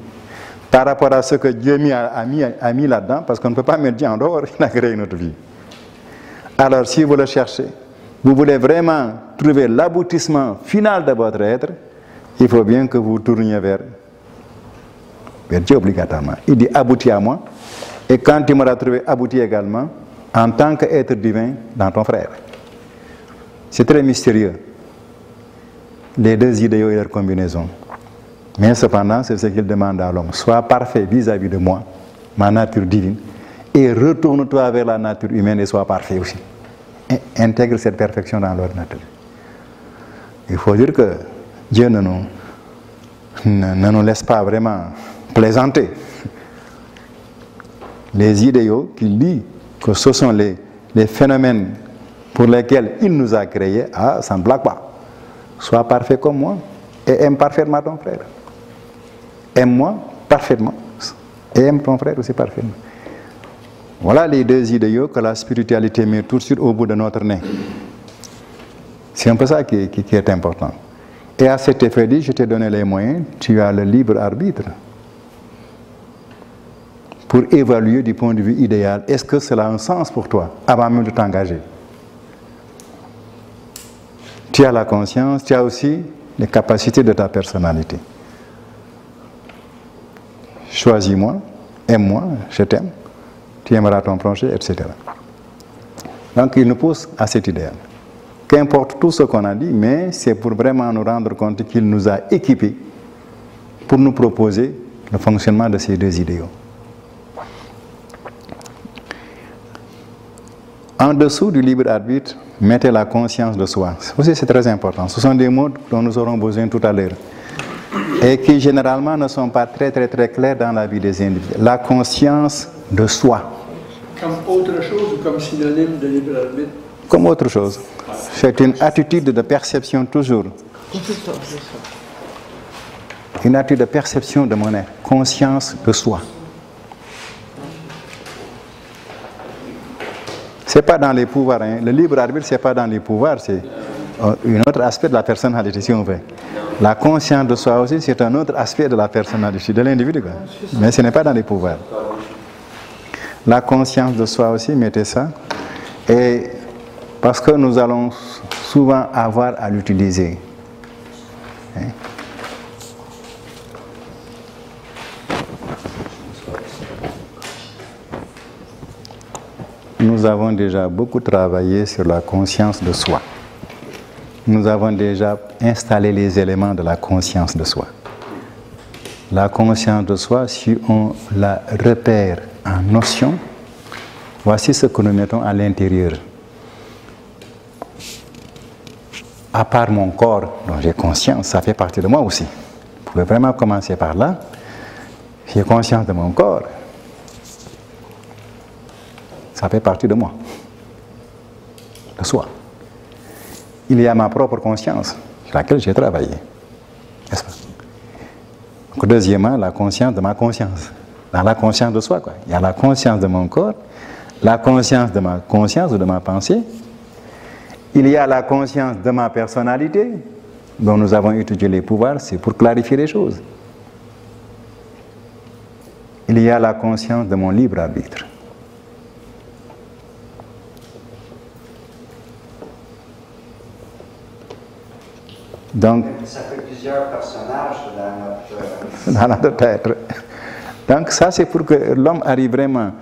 par rapport à ce que Dieu a mis, là-dedans, parce qu'on ne peut pas mettre Dieu en dehors, il a créé notre vie. Alors si vous le cherchez, vous voulez vraiment trouver l'aboutissement final de votre être, il faut bien que vous tourniez vers, Dieu obligatoirement. Il dit abouti à moi, et quand tu m'auras trouvé abouti également, en tant qu'être divin dans ton frère. C'est très mystérieux, les deux idéaux et leur combinaison. Mais cependant, c'est ce qu'il demande à l'homme. Sois parfait vis-à-vis de moi, ma nature divine, et retourne-toi vers la nature humaine et sois parfait aussi. Et intègre cette perfection dans leur nature. Il faut dire que Dieu ne nous, ne nous laisse pas vraiment plaisanter. Les idéaux qu'il dit que ce sont les, les phénomènes pour lesquels il nous a créés, ah, ça ne blague pas. Sois parfait comme moi et aime parfaitement ton frère. Aime-moi parfaitement et aime ton frère aussi parfaitement. Voilà les deux idéaux que la spiritualité met tout de suite au bout de notre nez. C'est un peu ça qui, est important. Et à cet effet dit, je t'ai donné les moyens, tu as le libre arbitre pour évaluer du point de vue idéal, est-ce que cela a un sens pour toi avant même de t'engager? Tu as la conscience, tu as aussi les capacités de ta personnalité. Choisis-moi, aime-moi, je t'aime, tu aimeras ton prochain, etc. Donc il nous pousse à cet idéal. Qu'importe tout ce qu'on a dit, mais c'est pour vraiment nous rendre compte qu'il nous a équipés pour nous proposer le fonctionnement de ces deux idéaux. En dessous du libre arbitre, mettez la conscience de soi. Aussi, c'est très important. Ce sont des mots dont nous aurons besoin tout à l'heure et qui généralement ne sont pas très très très clairs dans la vie des individus. La conscience de soi. Comme autre chose ou comme synonyme de libre arbitre Comme autre chose. C'est une attitude de perception toujours. Une attitude de perception de mon être. Conscience de soi. C'est pas dans les pouvoirs. Hein. Le libre arbitre, c'est pas dans les pouvoirs, c'est un autre aspect de la personnalité, si on veut. La conscience de soi aussi, c'est un autre aspect de la personnalité, de l'individu. Mais ce n'est pas dans les pouvoirs. La conscience de soi aussi, mettez ça. Et parce que nous allons souvent avoir à l'utiliser. Hein? Nous avons déjà beaucoup travaillé sur la conscience de soi. Nous avons déjà installé les éléments de la conscience de soi. La conscience de soi, si on la repère en notion, voici ce que nous mettons à l'intérieur. À part mon corps dont j'ai conscience, ça fait partie de moi aussi. Vous pouvez vraiment commencer par là. J'ai conscience de mon corps. Ça fait partie de moi, de soi. Il y a ma propre conscience, sur laquelle j'ai travaillé. N'est-ce pas? Deuxièmement, la conscience de ma conscience. Dans la conscience de soi. Il y a la conscience de mon corps, la conscience de ma conscience ou de ma pensée. Il y a la conscience de ma personnalité, dont nous avons étudié les pouvoirs, c'est pour clarifier les choses. Il y a la conscience de mon libre arbitre. Donc, Ça fait plusieurs personnages dans notre. dans notre être. Donc ça, c'est pour que l'homme arrive vraiment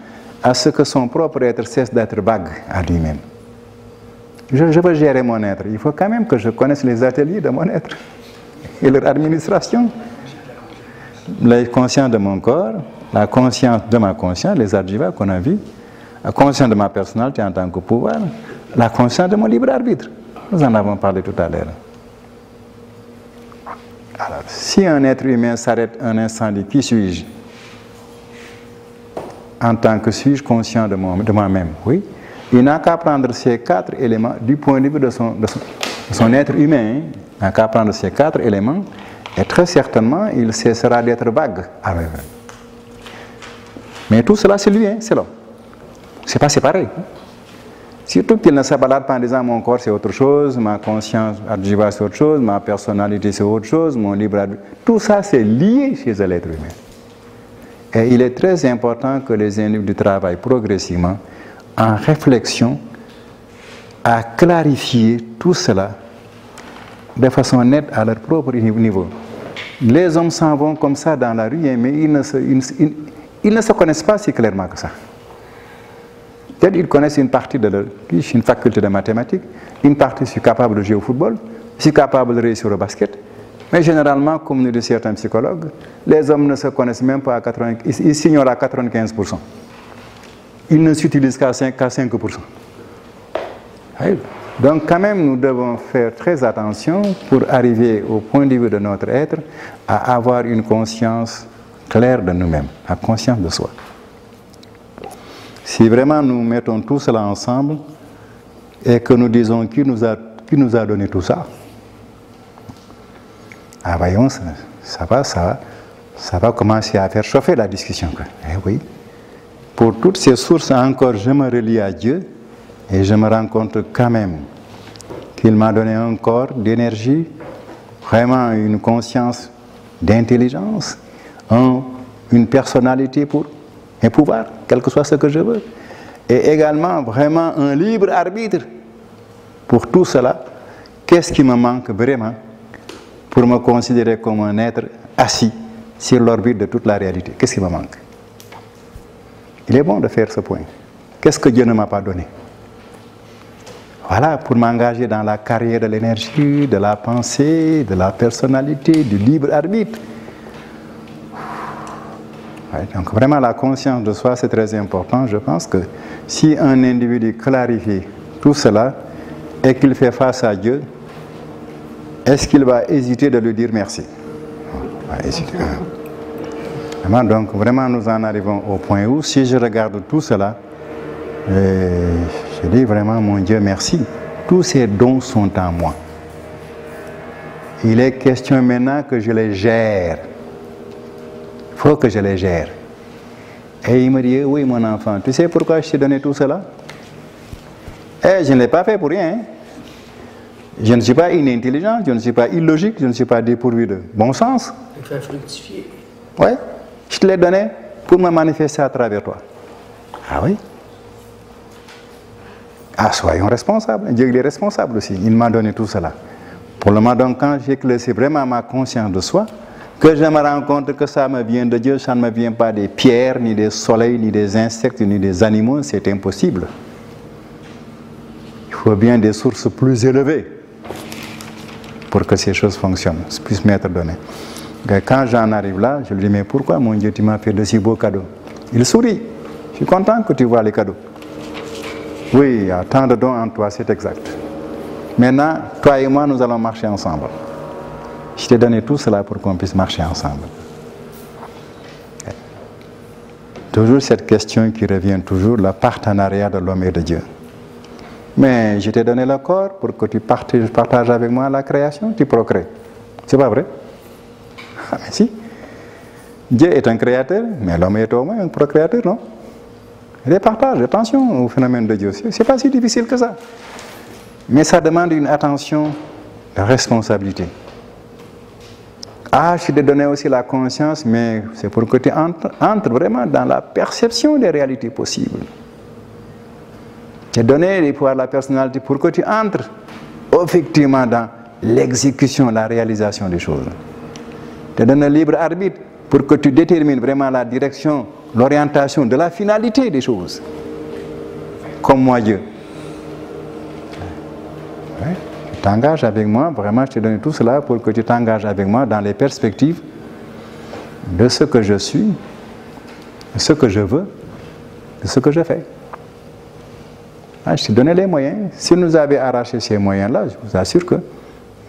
à ce que son propre être cesse d'être vague à lui-même. Je, je veux gérer mon être. Il faut quand même que je connaisse les ateliers de mon être et leur administration. La conscience de mon corps, la conscience de ma conscience, les adjuvats qu'on a vus, la conscience de ma personnalité en tant que pouvoir, la conscience de mon libre arbitre. Nous en avons parlé tout à l'heure. Si un être humain s'arrête un instant, dit qui suis-je? En tant que suis-je conscient de, moi-même? Oui. Il n'a qu'à prendre ces quatre éléments du point de vue de son, être humain. hein. Il n'a qu'à prendre ces quatre éléments et très certainement il cessera d'être vague avec eux. Mais tout cela, c'est lui, hein, c'est l'homme. C'est pas séparé. Surtout qu'il ne se balade pas en disant mon corps c'est autre chose, ma conscience adjiva c'est autre chose, ma personnalité c'est autre chose, mon libre arbitre. Tout ça c'est lié chez l'être humain. Et il est très important que les individus travaillent progressivement en réflexion à clarifier tout cela de façon nette à leur propre niveau. Les hommes s'en vont comme ça dans la rue, hein, mais ils ne se connaissent pas si clairement que ça. Peut-être ils connaissent une partie de leur, une faculté de mathématiques, une partie, je suis capable de jouer au football, je suis capable de réussir au basket. Mais généralement, comme nous disent certains psychologues, les hommes ne se connaissent même pas à 80, ils s'ignorent à 95%. Ils ne s'utilisent qu'à 5%. qu'à 5%. Oui. Donc quand même, nous devons faire très attention pour arriver au point de vue de notre être à avoir une conscience claire de nous-mêmes, la conscience de soi. Si vraiment nous mettons tout cela ensemble et que nous disons qui nous a, qui nous a donné tout ça, ah voyons, ça, ça va, ça, va- commencer à faire chauffer la discussion. Eh oui. Pour toutes ces sources, encore, je me relie à Dieu et je me rends compte quand même qu'il m'a donné un corps d'énergie, vraiment une conscience d'intelligence, un- une personnalité pour un pouvoir, quel que soit ce que je veux, et également vraiment un libre arbitre. Pour tout cela, qu'est-ce qui me manque vraiment pour me considérer comme un être assis sur l'orbite de toute la réalité? Qu'est-ce qui me manque? Il est bon de faire ce point. Qu'est-ce que Dieu ne m'a pas donné? Voilà, pour m'engager dans la carrière de l'énergie, de la pensée, de la personnalité, du libre arbitre. Donc vraiment la conscience de soi, c'est très important. Je pense que si un individu clarifie tout cela et qu'il fait face à Dieu, est-ce qu'il va hésiter de lui dire merci? Vraiment, donc vraiment nous en arrivons au point où si je regarde tout cela, euh, je dis vraiment mon Dieu merci. Tous ces dons sont en moi. Il est question maintenant que je les gère. Il faut que je les gère. Et il me dit, oui mon enfant, tu sais pourquoi je t'ai donné tout cela? Eh, je ne l'ai pas fait pour rien. Je ne suis pas inintelligent, je ne suis pas illogique, je ne suis pas dépourvu de bon sens. Il fait fructifier. Oui, je te l'ai donné pour me manifester à travers toi. Ah oui? Ah, soyons responsables. Dieu il est responsable aussi. Il m'a donné tout cela. Pour le moment, donc, quand j'ai éclairci vraiment ma conscience de soi, que je me rends compte que ça me vient de Dieu, ça ne me vient pas des pierres, ni des soleils, ni des insectes, ni des animaux, c'est impossible. Il faut bien des sources plus élevées pour que ces choses fonctionnent, puissent m'être données. Quand j'en arrive là, je lui dis, mais pourquoi mon Dieu, tu m'as fait de si beaux cadeaux? Il sourit. Je suis content que tu vois les cadeaux. Oui, il y a tant de dons en toi, c'est exact. Maintenant, toi et moi, nous allons marcher ensemble. Je t'ai donné tout cela pour qu'on puisse marcher ensemble. Toujours cette question qui revient toujours, le partenariat de l'homme et de Dieu. Mais je t'ai donné le corps pour que tu partages, partages avec moi la création, tu procrées. C'est pas vrai? Ah, mais si. Dieu est un créateur, mais l'homme est au moins un procréateur, non? Il partage, attention au phénomène de Dieu. C'est pas si difficile que ça. Mais ça demande une attention de responsabilité. Ah, je t'ai donné aussi la conscience, mais c'est pour que tu entres, vraiment dans la perception des réalités possibles. J'ai donné les pouvoirs de la personnalité pour que tu entres effectivement dans l'exécution, la réalisation des choses. Je te donne le libre arbitre pour que tu détermines vraiment la direction, l'orientation de la finalité des choses. Comme moi, Dieu. T'engages avec moi, vraiment, je te donne tout cela pour que tu t'engages avec moi dans les perspectives de ce que je suis, de ce que je veux, de ce que je fais. Ah, je t'ai donné les moyens. Si nous avions arraché ces moyens-là, je vous assure que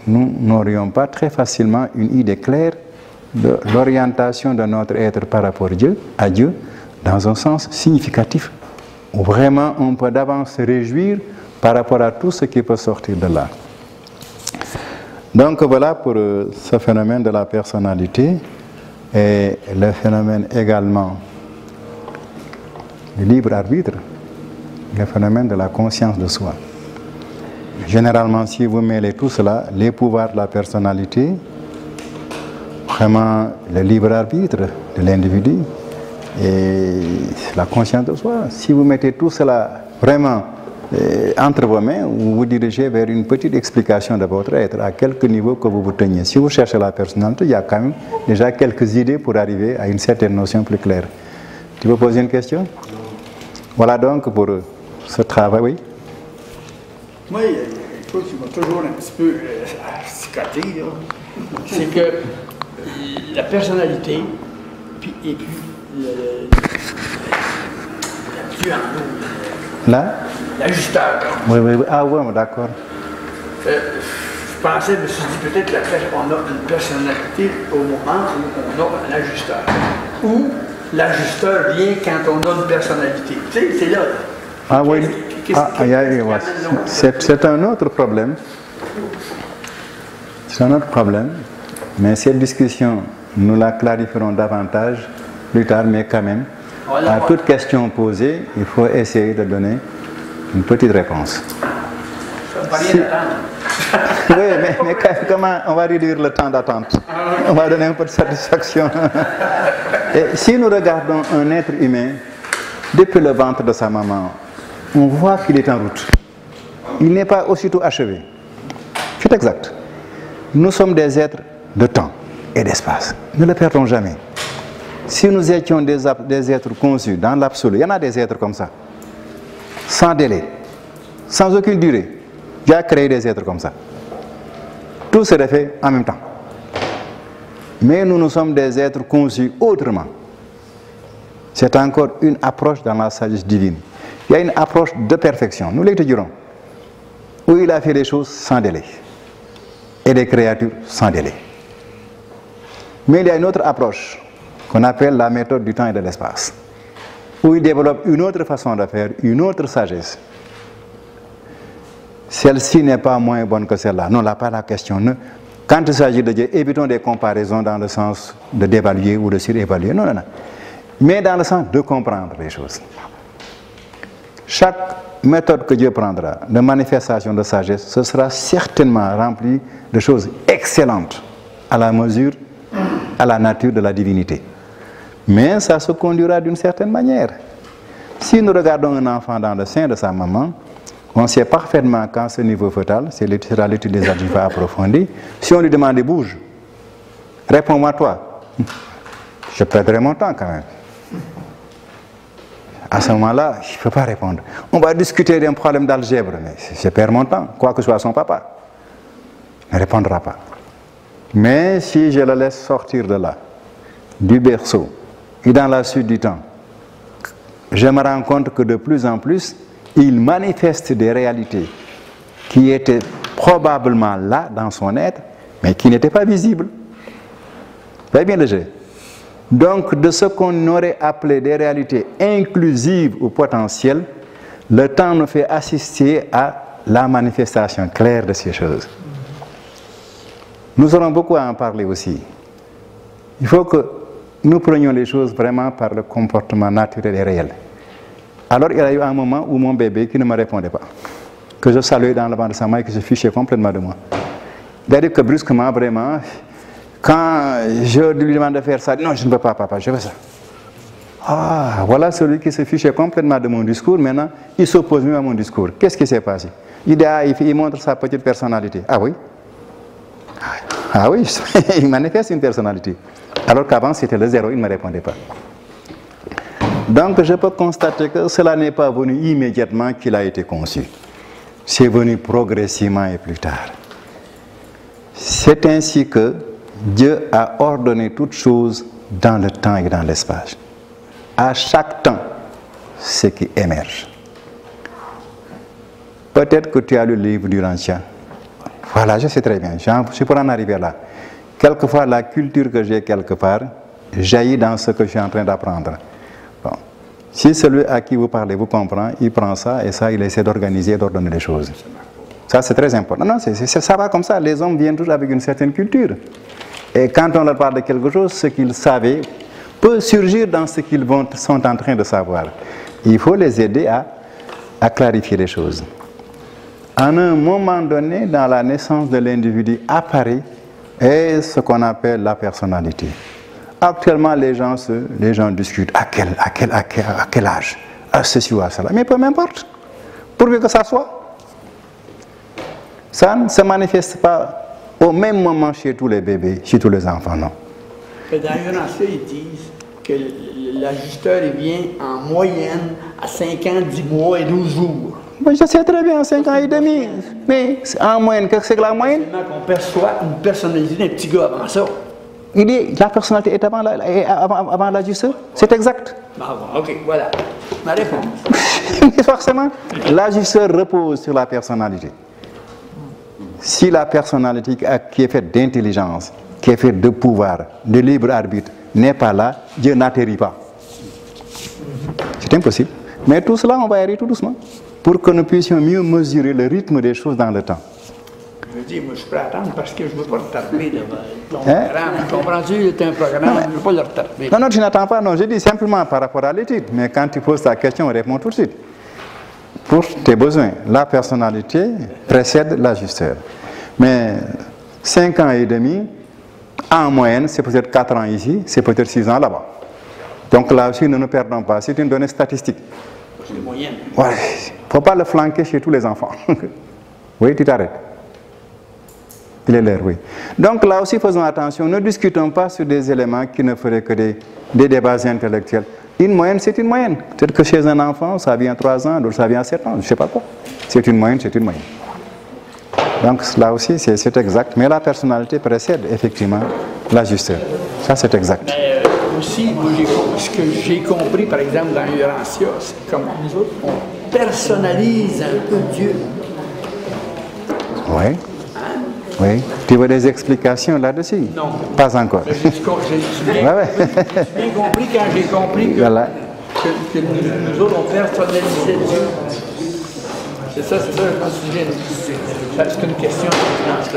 nous n'aurions pas très facilement une idée claire de l'orientation de notre être par rapport à Dieu, à Dieu dans un sens significatif, où vraiment on peut d'avance se réjouir par rapport à tout ce qui peut sortir de là. Donc voilà pour euh, ce phénomène de la personnalité et le phénomène également le libre arbitre, le phénomène de la conscience de soi. Généralement, si vous mêlez tout cela, les pouvoirs de la personnalité, vraiment le libre arbitre de l'individu et la conscience de soi, si vous mettez tout cela vraiment entre vos mains, vous vous dirigez vers une petite explication de votre être, à quelque niveau que vous vous teniez. Si vous cherchez la personnalité, il y a quand même déjà quelques idées pour arriver à une certaine notion plus claire. Tu veux poser une question Voilà donc pour ce travail, oui. Moi, quelque chose qui m'a toujours un petit peu euh, là. c'est que euh, la personnalité, et puis le, la Là? L'ajusteur. Oui, oui, oui. Ah, oui, d'accord. Euh, je pensais, je me suis dit peut-être la per- on a une personnalité au moment où on a un ajusteur. Ou l'ajusteur vient quand on a une personnalité. Tu sais, c'est là. Ah oui, ah, c'est c'est un autre problème. C'est un autre problème. Mais cette discussion, nous la clarifierons davantage plus tard, mais quand même, à toute question posée, il faut essayer de donner une petite réponse. Oui, mais, comment on va réduire le temps d'attente? On va donner un peu de satisfaction. Et si nous regardons un être humain depuis le ventre de sa maman, on voit qu'il est en route. Il n'est pas aussitôt achevé. C'est exact. Nous sommes des êtres de temps et d'espace. Ne le perdons jamais. Si nous étions des, des êtres conçus dans l'absolu, il y en a des êtres comme ça, sans délai, sans aucune durée. Dieu a créé des êtres comme ça. Tout se fait en même temps. Mais nous, nous sommes des êtres conçus autrement. C'est encore une approche dans la sagesse divine. Il y a une approche de perfection. Nous l'étudierons. Où il a fait les choses sans délai. Et des créatures sans délai. Mais il y a une autre approche qu'on appelle la méthode du temps et de l'espace. Où il développe une autre façon de faire, une autre sagesse. Celle-ci n'est pas moins bonne que celle-là. Non, là, pas la question. Quand il s'agit de Dieu, évitons des comparaisons dans le sens de dévaluer ou de surévaluer. Non, non, non. Mais dans le sens de comprendre les choses. Chaque méthode que Dieu prendra de manifestation de sagesse, ce sera certainement rempli de choses excellentes à la mesure, à la nature de la divinité. Mais ça se conduira d'une certaine manière. Si nous regardons un enfant dans le sein de sa maman, on sait parfaitement qu'à ce niveau fœtal, c'est l'étude des adjectifs approfondis, si on lui demande bouge, réponds-moi toi, je perdrai mon temps quand même. À ce moment-là, je ne peux pas répondre. On va discuter d'un problème d'algèbre, mais je perds mon temps, quoi que soit son papa. Il ne répondra pas. Mais si je le laisse sortir de là, du berceau, et dans la suite du temps, je me rends compte que de plus en plus, il manifeste des réalités qui étaient probablement là dans son être, mais qui n'étaient pas visibles. Voyez bien le jeu Donc, de ce qu'on aurait appelé des réalités inclusives ou potentielles, le temps nous fait assister à la manifestation claire de ces choses. Nous aurons beaucoup à en parler aussi. Il faut que nous prenions les choses vraiment par le comportement naturel et réel. Alors il y a eu un moment où mon bébé qui ne me répondait pas, que je saluais dans le ventre de sa main et que je fichais complètement de moi. C'est-à-dire que brusquement, vraiment, quand je lui demande de faire ça, non, je ne peux pas, papa, je veux ça. Ah, voilà celui qui se fichait complètement de mon discours. Maintenant, il s'oppose même à mon discours. Qu'est-ce qui s'est passé? Il, ah, il montre sa petite personnalité. Ah oui? Ah oui, il manifeste une personnalité. Alors qu'avant, c'était le zéro, il ne me répondait pas. Donc, je peux constater que cela n'est pas venu immédiatement qu'il a été conçu. C'est venu progressivement et plus tard. C'est ainsi que Dieu a ordonné toutes choses dans le temps et dans l'espace. À chaque temps, ce qui émerge. Peut-être que tu as lu le livre du Lancia. Voilà, je sais très bien. Je pour en arriver là. Quelquefois, la culture que j'ai quelque part jaillit dans ce que je suis en train d'apprendre. Si celui à qui vous parlez vous comprend, il prend ça et ça, il essaie d'organiser, d'ordonner les choses. Ça, c'est très important. Non, c'est, ça va comme ça. Les hommes viennent toujours avec une certaine culture. Et quand on leur parle de quelque chose, ce qu'ils savaient peut surgir dans ce qu'ils sont en train de savoir. Il faut les aider à clarifier les choses. En un moment donné, dans la naissance de l'individu apparaît est ce qu'on appelle la personnalité. Actuellement, les gens, se, les gens discutent à quel, à, quel, à, quel, à quel âge, à ceci ou à cela. Mais peu m'importe, pourvu que ça soit. Ça ne se manifeste pas au même moment chez tous les bébés, chez tous les enfants, non. Dans l'urgence, ils disent que l'ajusteur vient en moyenne à 5 ans, 10 mois et 12 jours. Je sais très bien, 5 ans et demi. Mais en moyenne, qu'est-ce que c'est que la moyenne? Seulement qu'on perçoit une personnalité d'un petit gars avant ça. Il dit la personnalité est avant la- avant, avant. C'est exact. Ah bon, ok, voilà. Ma réponse. Forcément, l'ajusteur repose sur la personnalité. Si la personnalité qui est faite d'intelligence, qui est faite de pouvoir, de libre arbitre, n'est pas là, Dieu n'atterrit pas. C'est impossible. Mais tout cela, on va y arriver tout doucement pour que nous puissions mieux mesurer le rythme des choses dans le temps. Je dire, moi, je à attendre parce que je ne veux pas retarder ton Hein? programme. Comprends-tu? C'est un programme, je ne veux pas le retarder. Non, non, tu n'attends pas, non, je dis simplement par rapport à l'étude. Mais quand tu poses ta question, on répond tout de suite. Pour tes besoins, la personnalité précède l'ajusteur. Mais 5 ans et demi, en moyenne, c'est peut-être 4 ans ici, c'est peut-être 6 ans là-bas. Donc là aussi, ne nous perdons pas. C'est une donnée statistique. C'est moyenne. Ouais, faut pas le flanquer chez tous les enfants. oui, tu t'arrêtes. Il est l'heure, oui. Donc là aussi, faisons attention. Ne discutons pas sur des éléments qui ne feraient que des, des débats intellectuels. Une moyenne, c'est une moyenne. Peut-être que chez un enfant, ça vient 3 ans, d'autres ça vient 7 ans, je ne sais pas quoi. C'est une moyenne, c'est une moyenne. Donc là aussi, c'est exact. Mais la personnalité précède effectivement l'ajusteur. Ça, c'est exact. Mais euh, aussi, ce que j'ai compris, par exemple, dans Urantia, c'est comme nous autres, on personnalise un peu Dieu. Oui. Oui. Tu veux des explications là-dessus? Non. Pas encore. J'ai bien, bien compris quand j'ai compris que, Voilà. que, que nous, nous autres, on personnalisait Dieu. C'est ça, c'est ça, je pense que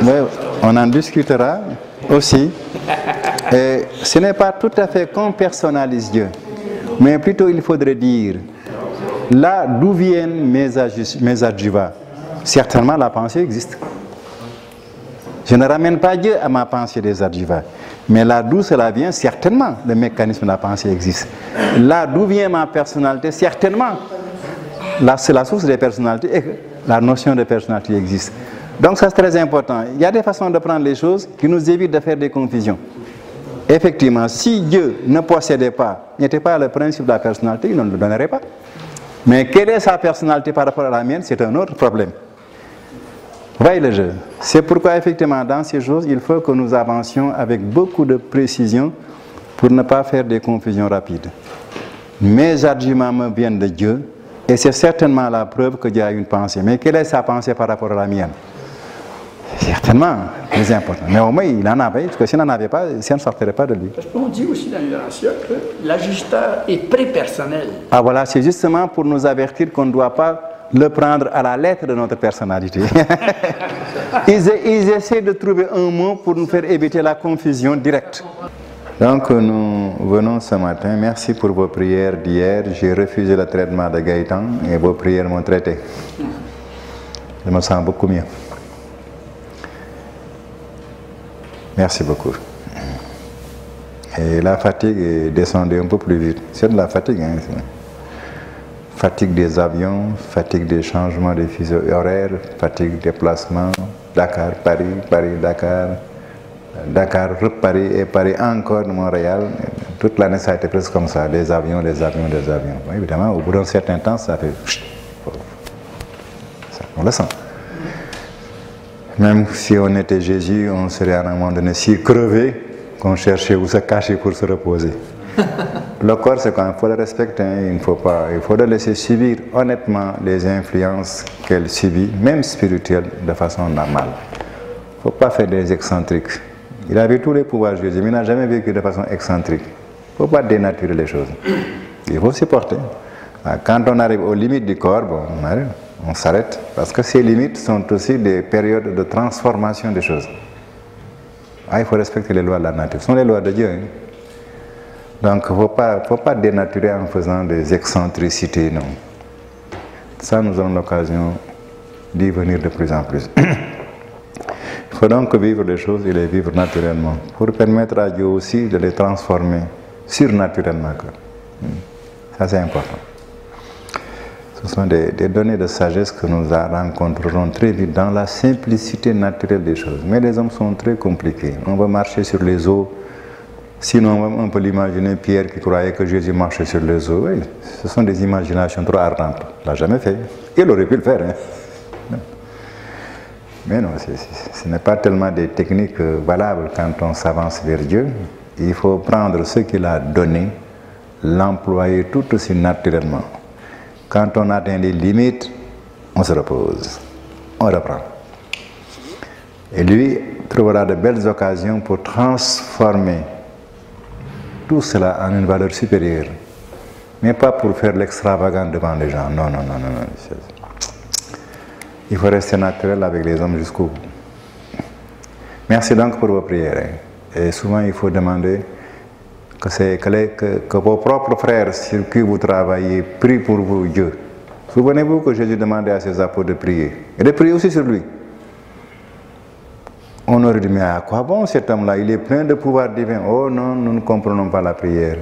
Oui, on en discutera aussi. Et ce n'est pas tout à fait qu'on personnalise Dieu, mais plutôt il faudrait dire là d'où viennent mes, adjuvats? Certainement la pensée existe. Je ne ramène pas Dieu à ma pensée des adjuvats. Mais là d'où cela vient, certainement le mécanisme de la pensée existe. Là d'où vient ma personnalité, certainement Là, c'est la source des personnalités la notion de personnalité existe. Donc ça c'est très important. Il y a des façons de prendre les choses qui nous évitent de faire des confusions. Effectivement, si Dieu ne possédait pas, n'était pas le principe de la personnalité, il ne le donnerait pas. Mais quelle est sa personnalité par rapport à la mienne, c'est un autre problème. Voyez le jeu. C'est pourquoi effectivement dans ces choses, il faut que nous avancions avec beaucoup de précision pour ne pas faire des confusions rapides. Mes arguments me viennent de Dieu et c'est certainement la preuve que Dieu a une pensée. Mais quelle est sa pensée par rapport à la mienne? Certainement, plus important. Mais au moins, il en avait, parce que s'il n'en avait pas, ça ne sortirait pas de lui. Parce qu'on dit aussi dans l'Urantia que l'ajusteur est prépersonnel. Ah voilà, c'est justement pour nous avertir qu'on ne doit pas le prendre à la lettre de notre personnalité. ils, ils essaient de trouver un mot pour nous faire éviter la confusion directe. Donc nous venons ce matin. Merci pour vos prières d'hier. J'ai refusé le traitement de Gaëtan et vos prières m'ont traité. Je me sens beaucoup mieux. Merci beaucoup. Et la fatigue est descendue un peu plus vite. C'est de la fatigue. Hein, fatigue des avions, fatigue des changements de fuseaux horaires, fatigue des placements. Dakar, Paris, Paris, Dakar. Dakar, Paris et Paris encore, Montréal. Toute l'année, ça a été presque comme ça. Des avions, des avions, des avions. Évidemment, au bout d'un certain temps, ça fait... Ça, on le sent. Même si on était Jésus, on serait à un moment donné si crevé qu'on cherchait où se cacher pour se reposer. le corps, c'est quand il faut le respecter. hein. Il ne faut pas, il faut le laisser subir honnêtement les influences qu'elle subit, même spirituelles, de façon normale. Il ne faut pas faire des excentriques. Il avait tous les pouvoirs, Jésus, mais il n'a jamais vécu de façon excentrique. Il ne faut pas dénaturer les choses? Il faut supporter. Ah, Quand on arrive aux limites du corps, bon, on arrive, on s'arrête. Parce que ces limites sont aussi des périodes de transformation des choses. Ah, il faut respecter les lois de la nature. Ce sont les lois de Dieu. hein. Donc, il ne faut pas, dénaturer en faisant des excentricités, non. Ça, nous avons l'occasion d'y venir de plus en plus. Faut donc vivre les choses et les vivre naturellement pour permettre à Dieu aussi de les transformer surnaturellement. Hmm. Ça, c'est important. Ce sont des, données de sagesse que nous rencontrerons très vite dans la simplicité naturelle des choses. Mais les hommes sont très compliqués. On va marcher sur les eaux. Sinon, on peut l'imaginer Pierre qui croyait que Jésus marchait sur les eaux. Ce sont des imaginations trop ardentes. Il ne l'a jamais fait. Il aurait pu le faire. hein. Mais non, ce n'est pas tellement des techniques euh, valables quand on s'avance vers Dieu. Il faut prendre ce qu'il a donné, l'employer tout aussi naturellement. Quand on atteint les limites, on se repose, on reprend. Et lui trouvera de belles occasions pour transformer tout cela en une valeur supérieure. Mais pas pour faire l'extravagant devant les gens. Non, non, non, non. non. Il faut rester naturel avec les hommes jusqu'au bout. Merci donc pour vos prières. Et souvent, il faut demander que- que vos propres frères sur qui vous travaillez prient pour vous, Dieu. Souvenez-vous que Jésus demandait à ses apôtres de prier. Et de prier aussi sur lui. On aurait dit, mais à quoi bon cet homme-là? Il est plein de pouvoir divin. Oh non, nous ne comprenons pas la prière.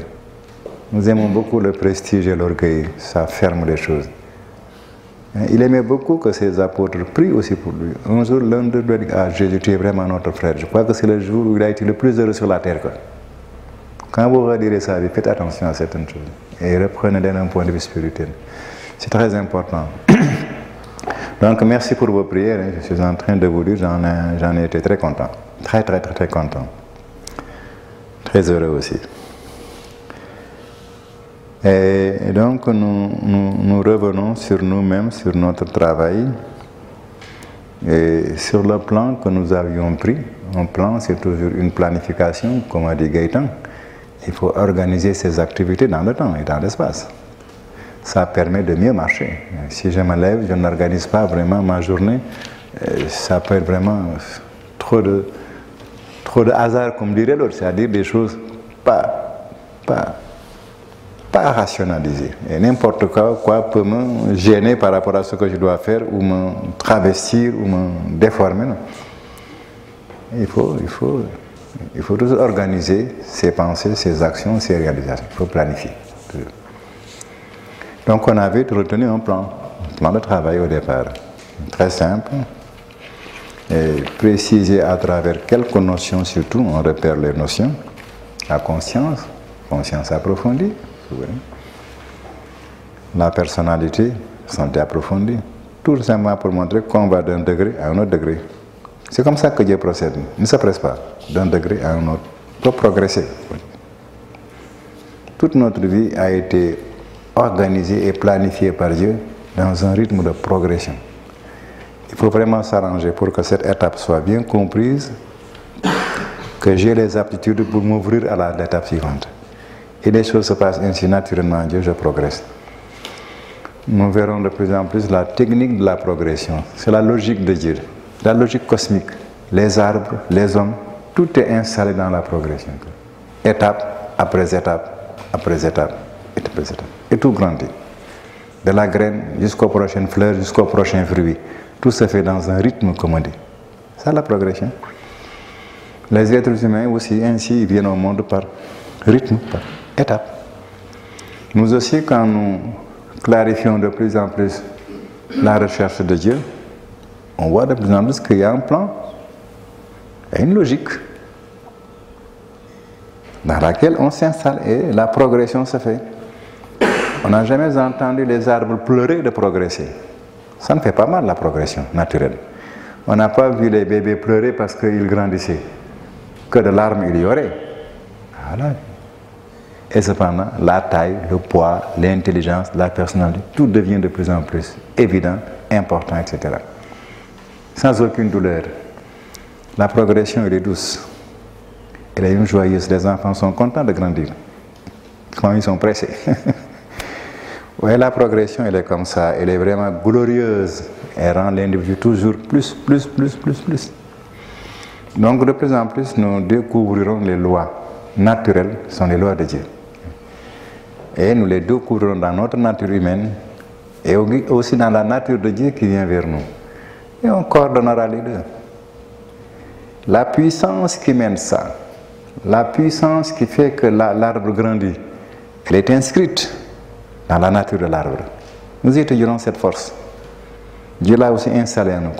Nous aimons beaucoup le prestige et l'orgueil. Ça ferme les choses. Hein, Il aimait beaucoup que ses apôtres prient aussi pour lui. Un jour, l'un d'eux lui a dit Ah, Jésus, tu es vraiment notre frère. Je crois que c'est le jour où il a été le plus heureux sur la terre. Quand vous redirez vie, faites attention à certaines choses et reprenez-les d'un point de vue spirituel. C'est très important. Donc, merci pour vos prières. hein. Je suis en train de vous dire, j'en ai, j'en ai été très content. Très, très, très, très content. Très heureux aussi. Et, et donc, nous, nous- nous revenons sur nous-mêmes, sur notre travail, et sur le plan que nous avions pris. Un plan, c'est toujours une planification, comme a dit Gaëtan. Il faut organiser ses activités dans le temps et dans l'espace. Ça permet de mieux marcher. Si je me lève, je n'organise pas vraiment ma journée, euh, ça peut être vraiment trop de, trop de hasard, comme dirait l'autre, c'est-à-dire des choses pas, pas, pas rationalisées. Et n'importe quoi, quoi peut me gêner par rapport à ce que je dois faire, ou me travestir, ou me déformer. non. Il faut, il faut, il faut toujours organiser ses pensées, ses actions, ses réalisations. Il faut planifier. Donc on avait retenu un plan, un plan de travail au départ, très simple, et précisé à travers quelques notions surtout, on repère les notions, la conscience, conscience approfondie, la personnalité, santé approfondie, tout simplement pour montrer qu'on va d'un degré à un autre degré. C'est comme ça que Dieu procède, il ne se presse pas, d'un degré à un autre, pour progresser. Toute notre vie a été organisée et planifiée par Dieu dans un rythme de progression. Il faut vraiment s'arranger pour que cette étape soit bien comprise, que j'ai les aptitudes pour m'ouvrir à l'étape suivante. Et les choses se passent ainsi naturellement, Dieu, je progresse. Nous verrons de plus en plus la technique de la progression. C'est la logique de Dieu, la logique cosmique. Les arbres, les hommes, tout est installé dans la progression. Étape après étape, après étape, après étape. Et tout grandit. De la graine jusqu'aux prochaines fleurs, jusqu'au prochain fruit. Tout se fait dans un rythme, comme on dit. C'est la progression. Les êtres humains aussi, ainsi, ils viennent au monde par rythme, étape. Nous aussi, quand nous clarifions de plus en plus la recherche de Dieu, on voit de plus en plus qu'il y a un plan, a une logique dans laquelle on s'installe et la progression se fait. On n'a jamais entendu les arbres pleurer de progresser. Ça ne fait pas mal la progression naturelle. On n'a pas vu les bébés pleurer parce qu'ils grandissaient. Que de larmes il y aurait. Voilà. Et cependant, la taille, le poids, l'intelligence, la personnalité, tout devient de plus en plus évident, important, etc. Sans aucune douleur. La progression, elle est douce. Elle est même joyeuse. Les enfants sont contents de grandir. Quand ils sont pressés. Oui, la progression, elle est comme ça. Elle est vraiment glorieuse. Elle rend l'individu toujours plus, plus, plus, plus, plus. Donc, de plus en plus, nous découvrirons les lois naturelles, sont les lois de Dieu. Et nous les découvrons dans notre nature humaine et aussi dans la nature de Dieu qui vient vers nous. Et on coordonnera les deux. La puissance qui mène ça, la puissance qui fait que l'arbre grandit, elle est inscrite dans la nature de l'arbre. Nous étudierons cette force. Dieu l'a aussi installée en nous.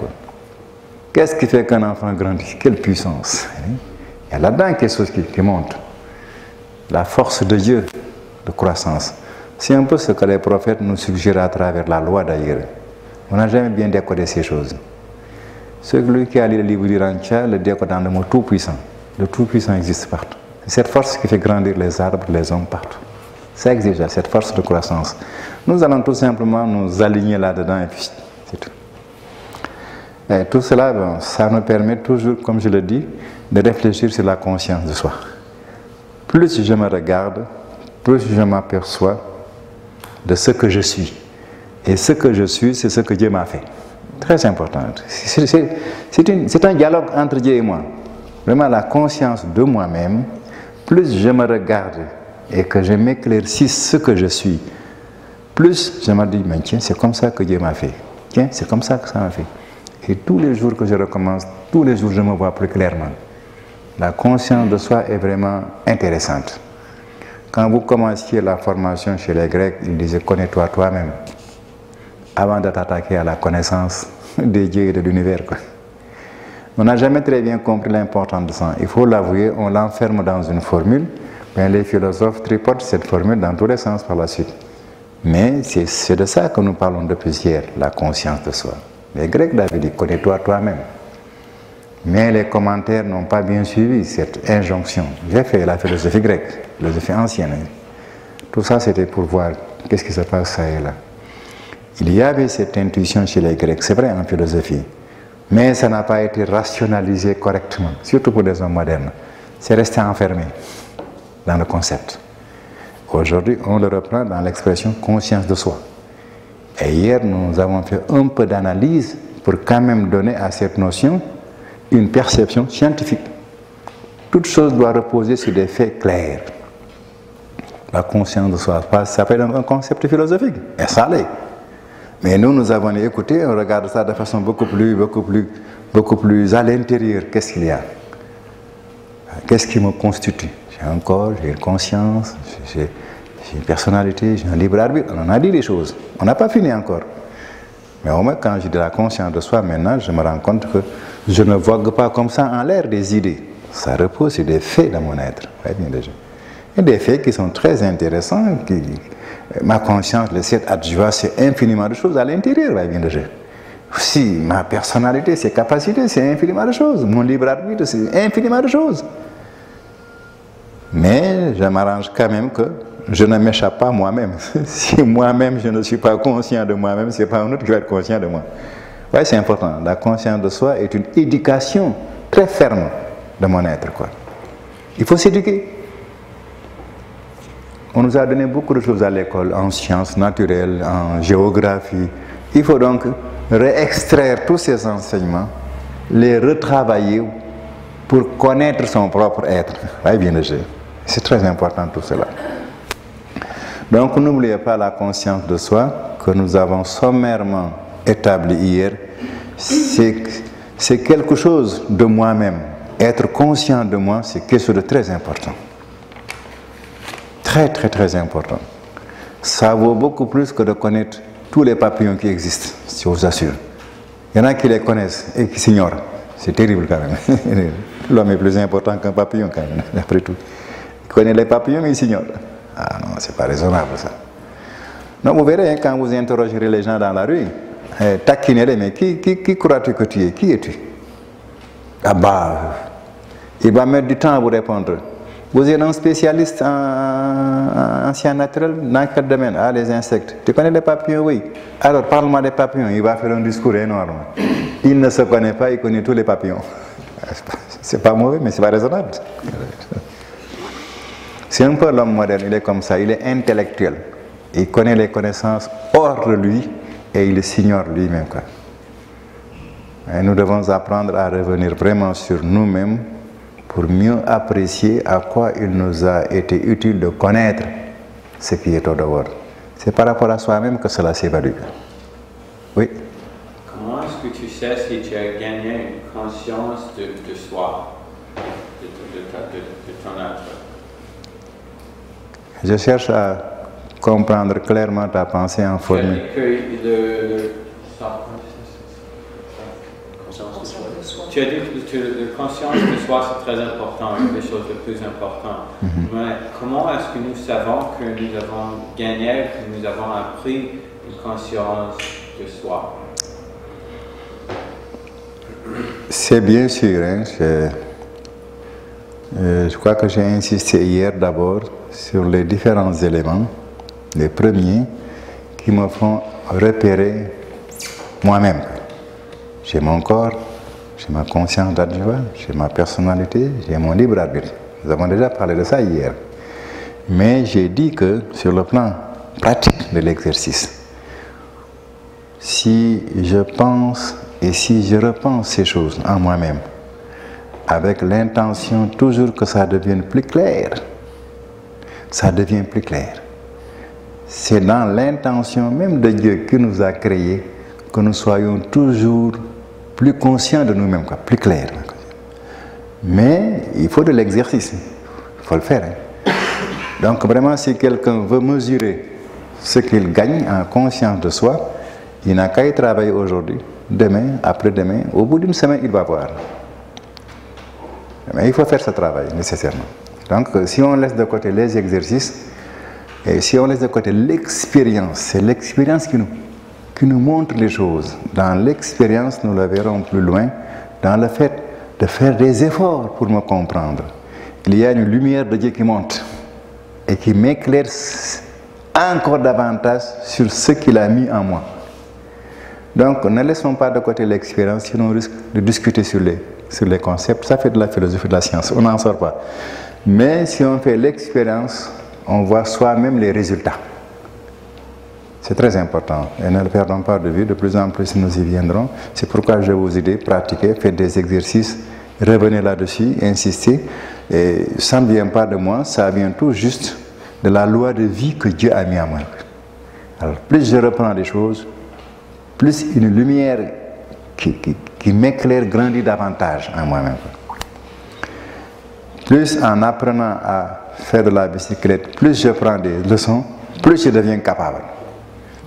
Qu'est-ce qui fait qu'un enfant grandit? Quelle puissance Il y a là-dedans quelque chose qui, qui monte. La force de Dieu de croissance. C'est un peu ce que les prophètes nous suggèrent à travers la loi d'ailleurs. On n'a jamais bien décodé ces choses. Celui qui a lu le livre d'Irantia le décode dans le mot tout-puissant. Le tout-puissant existe partout. C'est cette force qui fait grandir les arbres, les hommes partout. Ça existe déjà, cette force de croissance. Nous allons tout simplement nous aligner là-dedans et puis c'est tout. Et tout cela, ça nous permet toujours, comme je le dis, de réfléchir sur la conscience de soi. Plus je me regarde, plus je m'aperçois de ce que je suis. Et ce que je suis, c'est ce que Dieu m'a fait. Très important. C'est un dialogue entre Dieu et moi. Vraiment la conscience de moi-même, plus je me regarde et que je m'éclaircis ce que je suis, plus je me dis, mais tiens, c'est comme ça que Dieu m'a fait. Tiens, c'est comme ça que ça m'a fait. Et tous les jours que je recommence, tous les jours, je me vois plus clairement. La conscience de soi est vraiment intéressante. Quand vous commenciez la formation chez les Grecs, ils disaient connais-toi toi-même avant de t'attaquer à la connaissance des dieux et de l'univers. On n'a jamais très bien compris l'importance de ça. Il faut l'avouer, on l'enferme dans une formule, mais les philosophes tripotent cette formule dans tous les sens par la suite. Mais c'est de ça que nous parlons depuis hier, la conscience de soi. Les Grecs avaient dit connais-toi toi-même. Mais les commentaires n'ont pas bien suivi cette injonction. J'ai fait la philosophie grecque, philosophie ancienne. Tout ça, c'était pour voir qu'est-ce qui se passe ça et là. Il y avait cette intuition chez les Grecs, c'est vrai en philosophie, mais ça n'a pas été rationalisé correctement, surtout pour des hommes modernes. C'est resté enfermé dans le concept. Aujourd'hui, on le reprend dans l'expression conscience de soi. Et hier, nous avons fait un peu d'analyse pour quand même donner à cette notion une perception scientifique. Toute chose doit reposer sur des faits clairs. La conscience de soi, ça s'appelle un concept philosophique, et ça l'est. Mais nous, nous avons écouté, on regarde ça de façon beaucoup plus, beaucoup plus, beaucoup plus à l'intérieur. Qu'est-ce qu'il y a? Qu'est-ce qui me constitue? J'ai un corps, j'ai une conscience, j'ai une personnalité, j'ai un libre arbitre. On en a dit des choses. On n'a pas fini encore. Mais au moins, quand j'ai de la conscience de soi, maintenant, je me rends compte que je ne vogue pas comme ça en l'air des idées. Ça repose sur des faits dans mon être. bien déjà. Et des faits qui sont très intéressants. Qui, ma conscience, le 7 adjoint, c'est infiniment de choses à l'intérieur. bien déjà. Si ma personnalité, ses capacités, c'est infiniment de choses. Mon libre arbitre, c'est infiniment de choses. Mais je m'arrange quand même que je ne m'échappe pas moi-même. si moi-même je ne suis pas conscient de moi-même, ce n'est pas un autre qui va être conscient de moi. Oui, c'est important. La conscience de soi est une éducation très ferme de mon être. Quoi. Il faut s'éduquer. On nous a donné beaucoup de choses à l'école, en sciences naturelles, en géographie. Il faut donc réextraire tous ces enseignements, les retravailler pour connaître son propre être. Bien C'est très important tout cela. Donc n'oubliez pas la conscience de soi que nous avons sommairement établi hier. C'est quelque chose de moi-même. Être conscient de moi, c'est quelque chose de très important. Très, très, très important. Ça vaut beaucoup plus que de connaître tous les papillons qui existent, je vous assure. Il y en a qui les connaissent et qui s'ignorent. C'est terrible quand même. L'homme est plus important qu'un papillon quand même, après tout. Il connaît les papillons, mais il s'ignore. Ah non, c'est pas raisonnable ça. Non, vous verrez, hein, quand vous interrogerez les gens dans la rue, eh, taquinez-les, mais qui, qui, qui crois-tu que tu es Qui es-tu Ah bah, il va mettre du temps à vous répondre. Vous êtes un spécialiste en, en, sciences naturelles dans quel domaine? Ah, les insectes. Tu connais les papillons Oui. Alors, parle-moi des papillons. Il va faire un discours énorme. Il ne se connaît pas, il connaît tous les papillons. C'est pas mauvais, mais c'est pas raisonnable. C'est un peu l'homme moderne, il est comme ça, il est intellectuel. Il connaît les connaissances hors de lui et il s'ignore lui-même. Nous devons apprendre à revenir vraiment sur nous-mêmes pour mieux apprécier à quoi il nous a été utile de connaître ce qui est au dehors. C'est par rapport à soi-même que cela s'évalue. Oui. Comment est-ce que tu sais si tu as gagné une conscience de, de soi, de- de ton être? Je cherche à comprendre clairement ta pensée en formule. Tu as dit que la conscience de soi c'est très important, une des choses les plus importantes. Mais comment est-ce que nous savons que nous avons gagné, que nous avons appris une conscience de soi? C'est bien sûr, hein, je, euh, je crois que j'ai insisté hier d'abord sur les différents éléments, les premiers qui me font repérer moi-même. J'ai mon corps, j'ai ma conscience d'adjuvant, j'ai ma personnalité, j'ai mon libre arbitre. Nous avons déjà parlé de ça hier. Mais j'ai dit que sur le plan pratique de l'exercice, si je pense et si je repense ces choses en moi-même, avec l'intention toujours que ça devienne plus clair, ça devient plus clair. C'est dans l'intention même de Dieu qui nous a créés que nous soyons toujours plus conscients de nous-mêmes, plus clairs. Mais il faut de l'exercice, il faut le faire. hein. Donc vraiment, si quelqu'un veut mesurer ce qu'il gagne en conscience de soi, il n'a qu'à y travailler aujourd'hui, demain, après-demain. Au bout d'une semaine, il va voir. Mais il faut faire ce travail nécessairement. Donc si on laisse de côté les exercices, et si on laisse de côté l'expérience, c'est l'expérience qui nous, qui nous montre les choses. Dans l'expérience, nous le verrons plus loin, dans le fait de faire des efforts pour me comprendre. Il y a une lumière de Dieu qui monte et qui m'éclaire encore davantage sur ce qu'il a mis en moi. Donc ne laissons pas de côté l'expérience, sinon on risque de discuter sur les, sur les concepts. Ça fait de la philosophie, de la science, on n'en sort pas. Mais si on fait l'expérience, on voit soi-même les résultats. C'est très important et ne le perdons pas de vue, de plus en plus nous y viendrons. C'est pourquoi je vous ai dit, pratiquez, faites des exercices, revenez là-dessus, insistez. Et ça ne vient pas de moi, ça vient tout juste de la loi de vie que Dieu a mis en moi. Alors plus je reprends des choses, plus une lumière qui- qui m'éclaire grandit davantage en moi-même. Plus en apprenant à faire de la bicyclette, plus je prends des leçons, plus je deviens capable.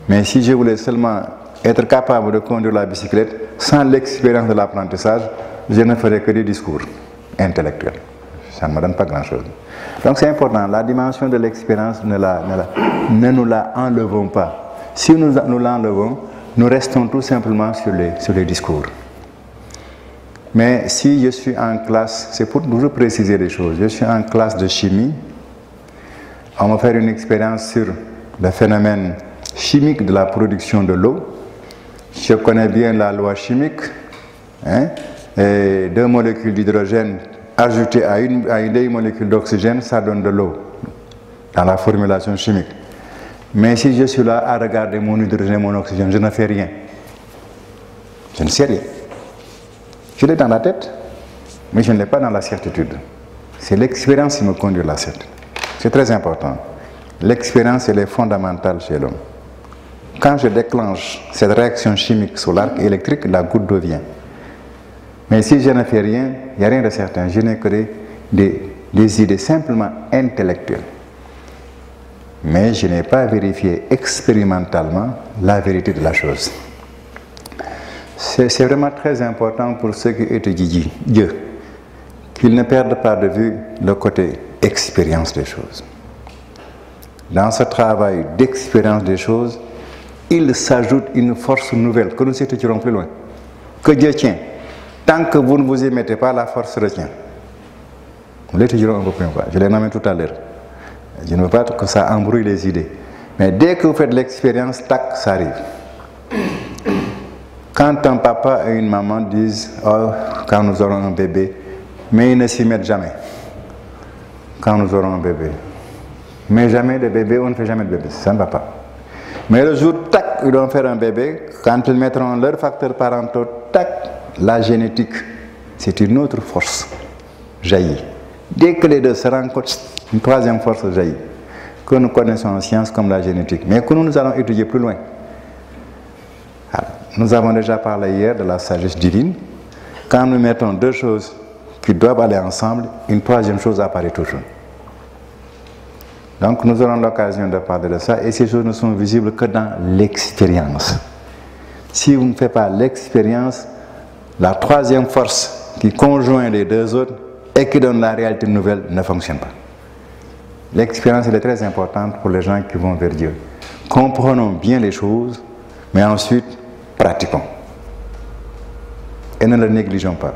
Mais si je voulais seulement être capable de conduire la bicyclette sans l'expérience de l'apprentissage, je ne ferais que des discours intellectuels. Ça ne me donne pas grand-chose. Donc c'est important, la dimension de l'expérience, ne, la- ne la- ne nous la enlevons pas. Si nous, nous l'enlevons, nous restons tout simplement sur les, sur les discours. Mais si je suis en classe, c'est pour toujours préciser les choses, je suis en classe de chimie, on va faire une expérience sur le phénomène chimique de la production de l'eau. Je connais bien la loi chimique. hein, et deux molécules d'hydrogène ajoutées à une, à une des molécules d'oxygène, ça donne de l'eau dans la formulation chimique. Mais si je suis là à regarder mon hydrogène mon oxygène, je ne fais rien. Je ne sais rien. Je l'ai dans la tête, mais je ne l'ai pas dans la certitude. C'est l'expérience qui me conduit à la certitude. C'est très important. L'expérience, elle est fondamentale chez l'homme. Quand je déclenche cette réaction chimique sur l'arc électrique, la goutte d'eau vient. Mais si je ne fais rien, il n'y a rien de certain. Je n'ai que des- des idées simplement intellectuelles. Mais je n'ai pas vérifié expérimentalement la vérité de la chose. C'est vraiment très important pour ceux qui étudient Dieu, qu'ils ne perdent pas de vue le côté expérience des choses. Dans ce travail d'expérience des choses, il s'ajoute une force nouvelle que nous étudierons plus loin, que Dieu tient. Tant que vous ne vous y mettez pas, la force retient. Nous l'étudierons un peu plus loin. Je l'ai nommé tout à l'heure. Je ne veux pas que ça embrouille les idées. Mais dès que vous faites l'expérience, tac, ça arrive. Quand un papa et une maman disent Oh, quand nous aurons un bébé, mais ils ne s'y mettent jamais. Quand nous aurons un bébé. Mais jamais de bébé, on ne fait jamais de bébé, ça ne va pas. Mais le jour, tac, ils vont faire un bébé, quand ils mettront leurs facteurs parentaux, tac, la génétique, c'est une autre force jaillit. Dès que les deux se rencontrent, une troisième force jaillit. que nous connaissons en sciences comme la génétique, mais que nous, nous allons étudier plus loin. Nous avons déjà parlé hier de la sagesse divine. Quand nous mettons deux choses qui doivent aller ensemble, une troisième chose apparaît toujours. Donc nous aurons l'occasion de parler de ça et ces choses ne sont visibles que dans l'expérience. Si vous ne faites pas l'expérience, la troisième force qui conjoint les deux autres et qui donne la réalité nouvelle ne fonctionne pas. L'expérience est très importante pour les gens qui vont vers Dieu. Comprenons bien les choses, mais ensuite pratiquons. Et ne le négligeons pas.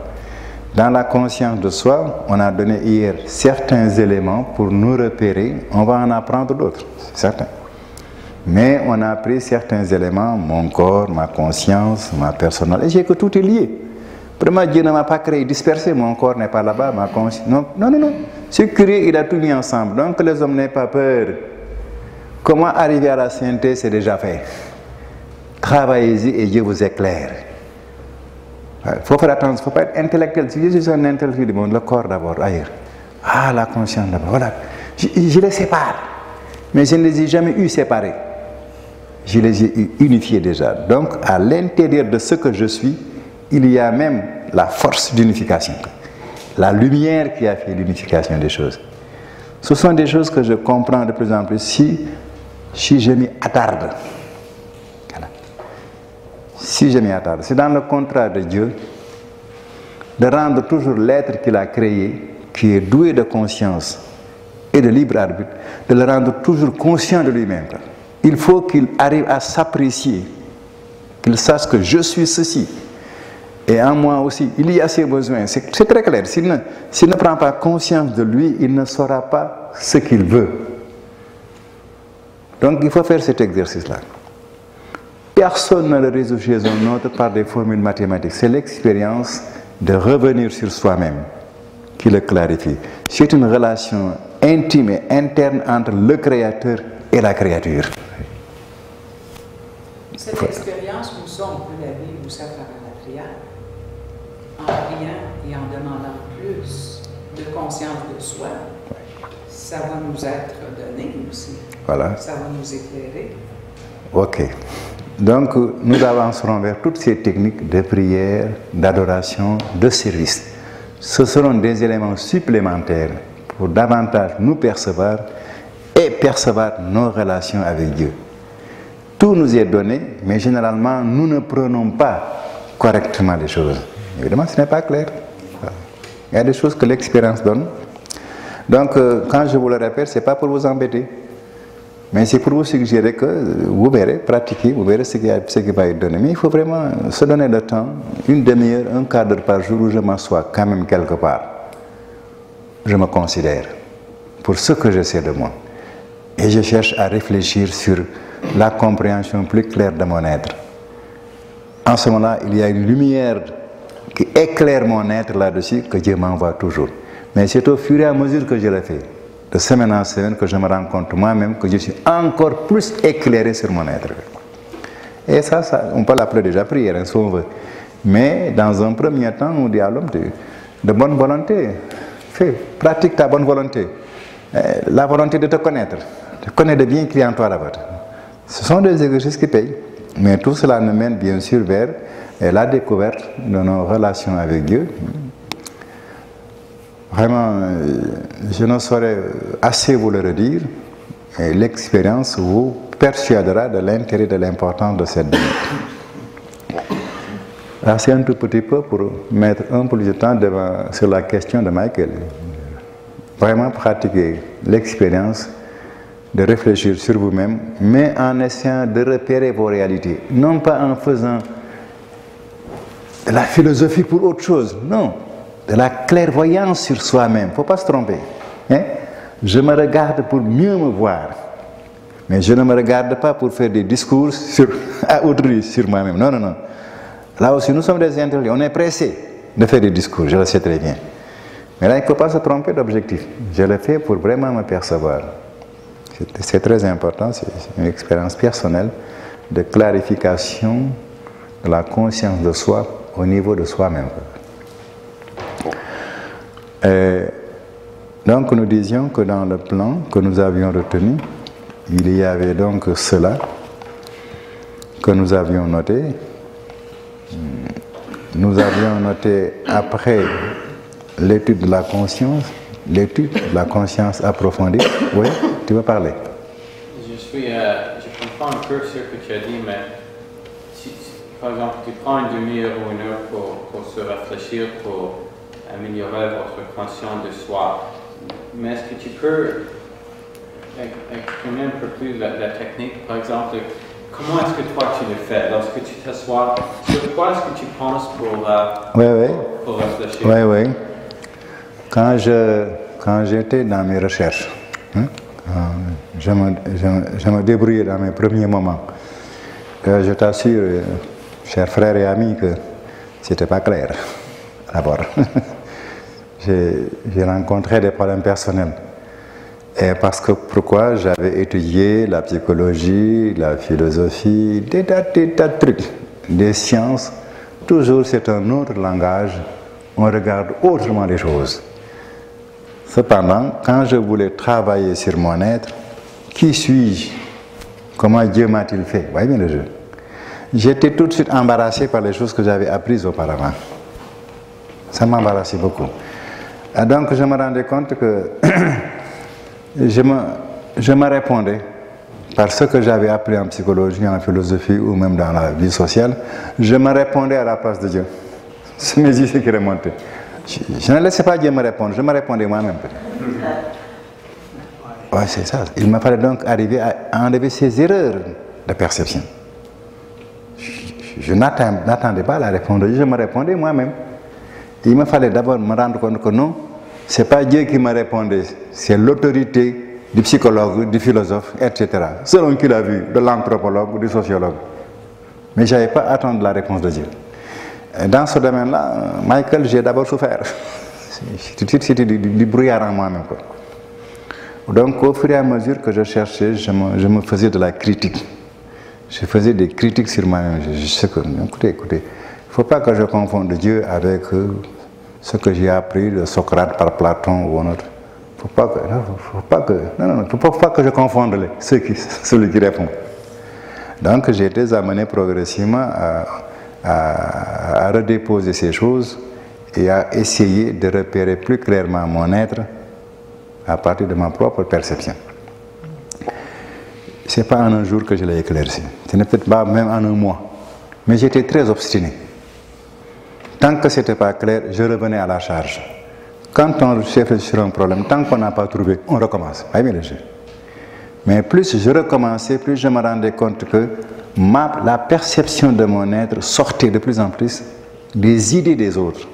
Dans la conscience de soi, on a donné hier certains éléments pour nous repérer. On va en apprendre d'autres, c'est certain. Mais on a appris certains éléments, mon corps, ma conscience, ma personnalité. Que tout est lié. Vraiment, Dieu ne m'a pas créé dispersé, mon corps n'est pas là-bas, ma conscience. Non, non, non, non. C'est curieux, il a tout mis ensemble. Donc les hommes n'aient pas peur. Comment arriver à la sainteté, c'est déjà fait. Travaillez-y et Dieu vous éclaire. Il faut faire attention, il ne faut pas être intellectuel. Si je suis un intellectuel du monde, le corps d'abord, ailleurs. Ah, la conscience d'abord. Voilà. Je, les sépare. Mais je ne les ai jamais eu séparés. Je les ai unifiés déjà. Donc, à l'intérieur de ce que je suis, il y a même la force d'unification. La lumière qui a fait l'unification des choses. Ce sont des choses que je comprends de plus en plus si, si je m'y attarde. Si je m'y attarde. C'est dans le contrat de Dieu de rendre toujours l'être qu'il a créé, qui est doué de conscience et de libre arbitre, de le rendre toujours conscient de lui-même. Il faut qu'il arrive à s'apprécier, qu'il sache que je suis ceci. Et en moi aussi, il y a ses besoins. C'est très clair. S'il ne, ne, prend pas conscience de lui, il ne saura pas ce qu'il veut. Donc il faut faire cet exercice-là. Personne ne le résout chez un autre par des formules mathématiques. C'est l'expérience de revenir sur soi-même qui le clarifie. C'est une relation intime et interne entre le créateur et la créature. Cette expérience, nous sommes, vous l'avez, vous savez, par la prière, en priant et en demandant plus de conscience de soi, ça va nous être donné aussi. Voilà. Ça va nous éclairer. Ok. Donc, nous avancerons vers toutes ces techniques de prière, d'adoration, de service. Ce seront des éléments supplémentaires pour davantage nous percevoir et percevoir nos relations avec Dieu. Tout nous est donné, mais généralement, nous ne prenons pas correctement les choses. Évidemment, ce n'est pas clair. Il y a des choses que l'expérience donne. Donc, euh, quand je vous le répète, ce n'est pas pour vous embêter. Mais c'est pour vous suggérer que vous verrez, pratiquer, vous verrez ce qui, ce qui va être donné. Mais il faut vraiment se donner le temps, une demi-heure, un quart d'heure par jour où je m'assois quand même quelque part. Je me considère pour ce que je sais de moi. Et je cherche à réfléchir sur la compréhension plus claire de mon être. En ce moment-là, il y a une lumière qui éclaire mon être là-dessus que Dieu m'envoie toujours. Mais c'est au fur et à mesure que je le fais, de semaine en semaine, que je me rends compte moi-même que je suis encore plus éclairé sur mon être. Et ça, ça on peut l'appeler déjà prière, hein, si on veut. Mais dans un premier temps, on dit à l'homme de, de bonne volonté, fais, pratique ta bonne volonté. La volonté de te connaître, de connaître bien qui est en toi d'abord. Ce sont des exercices qui payent. Mais tout cela nous mène bien sûr vers la découverte de nos relations avec Dieu. Vraiment, je ne saurais assez vous le redire. L'expérience vous persuadera de l'intérêt et de l'importance de cette démarche. Alors c'est un tout petit peu pour mettre un peu de temps devant, sur la question de Michael. Vraiment pratiquer l'expérience de réfléchir sur vous-même, mais en essayant de repérer vos réalités. Non pas en faisant de la philosophie pour autre chose, non. De la clairvoyance sur soi-même. Il ne faut pas se tromper. Hein? Je me regarde pour mieux me voir. Mais je ne me regarde pas pour faire des discours sur, à autrui sur moi-même. Non, non, non. Là aussi, nous sommes des intellectuels. On est pressés de faire des discours, je le sais très bien. Mais là, il ne faut pas se tromper d'objectif. Je le fais pour vraiment me percevoir. C'est très important, c'est une expérience personnelle de clarification de la conscience de soi au niveau de soi-même. Donc nous disions que dans le plan que nous avions retenu, il y avait donc cela que nous avions noté. Nous avions noté après l'étude de la conscience, l'étude de la conscience approfondie. Oui, tu veux parler? Je suis, euh, je comprends un peu ce que tu as dit, mais si, par exemple, tu prends une demi-heure ou une heure pour, pour se réfléchir, pour améliorer votre conscience de soi, mais est-ce que tu peux ex- exprimer un peu plus la, la technique? Par exemple, comment est-ce que toi tu le fais? Lorsque tu t'assois, sur quoi est-ce que tu penses pour, euh, Oui, oui. pour réfléchir? Oui, oui. Quand je quand j'étais dans mes recherches, hein, quand je, me, je, me- je me débrouillais dans mes premiers moments. Euh, je t'assure, euh, chers frères et amis, que c'était pas clair d'abord. j'ai rencontré des problèmes personnels. Et parce que pourquoi j'avais étudié la psychologie, la philosophie, des tas, des tas de trucs, des sciences, toujours c'est un autre langage, on regarde autrement les choses. Cependant, quand je voulais travailler sur mon être, qui suis-je? Comment Dieu m'a-t-il fait? Vous voyez bien le jeu J'étais tout de suite embarrassé par les choses que j'avais apprises auparavant. Ça m'embarrassait beaucoup. Et donc je me rendais compte que je me, je me répondais par ce que j'avais appris en psychologie, en philosophie ou même dans la vie sociale, je me répondais à la place de Dieu. C'est mes yeux qui remontaient. Je, je ne laissais pas Dieu me répondre, je me répondais moi-même. Oui, c'est ça. Il me fallait donc arriver à enlever ces erreurs de perception. Je, je n'attend- n'attendais pas la réponse de Dieu, je me répondais moi-même. Il me fallait d'abord me rendre compte que non, ce n'est pas Dieu qui me répondait, c'est l'autorité du psychologue, du philosophe, etc. Selon qu'il a vu, de l'anthropologue ou du sociologue. Mais je n'avais pas à attendre la réponse de Dieu. Dans ce domaine-là, Michael, j'ai d'abord souffert. C'était du, du- brouillard en moi-même. Donc, au fur et à mesure que je cherchais, je me, faisais de la critique. Je faisais des critiques sur moi-même. Je, je sais que, écoutez, écoutez, ne faut pas que je confonde Dieu avec euh, ce que j'ai appris de Socrate par Platon ou un autre. Que, non, faut, pas que, non, faut pas, que je confonde ceux qui, celui qui répond. Donc j'ai été amené progressivement à- à redéposer ces choses et à essayer de repérer plus clairement mon être à partir de ma propre perception. Ce n'est pas en un jour que je l'ai éclairci, ce n'est peut-être pas même en un mois, mais j'étais très obstiné. Tant que ce n'était pas clair, je revenais à la charge. Quand on cherche sur un problème, tant qu'on n'a pas trouvé, on recommence. Mais plus je recommençais, plus je me rendais compte que la perception de mon être sortait de plus en plus des idées des autres.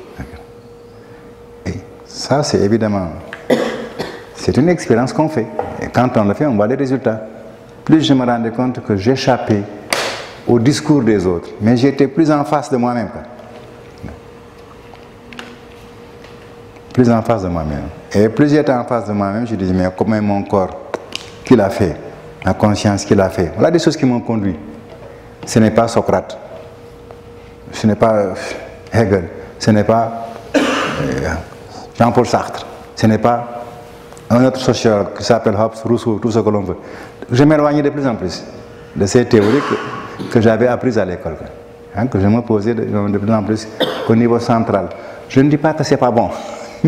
Et ça, c'est évidemment, c'est une expérience qu'on fait. Et quand on le fait, on voit les résultats. Plus je me rendais compte que j'échappais au discours des autres, mais j'étais plus en face de moi-même. Plus en face de moi-même. Et plus j'étais en face de moi-même, je disais, mais comment mon corps qu'il a fait, la conscience qu'il a fait. Voilà des choses qui m'ont conduit. Ce n'est pas Socrate, ce n'est pas euh, Hegel, ce n'est pas euh, Jean-Paul Sartre, ce n'est pas un autre sociologue qui s'appelle Hobbes, Rousseau, tout ce que l'on veut. Je m'éloignais de plus en plus de ces théories que, que j'avais apprises à l'école, hein, que je me posais de, de plus en plus au niveau central. Je ne dis pas que ce n'est pas bon,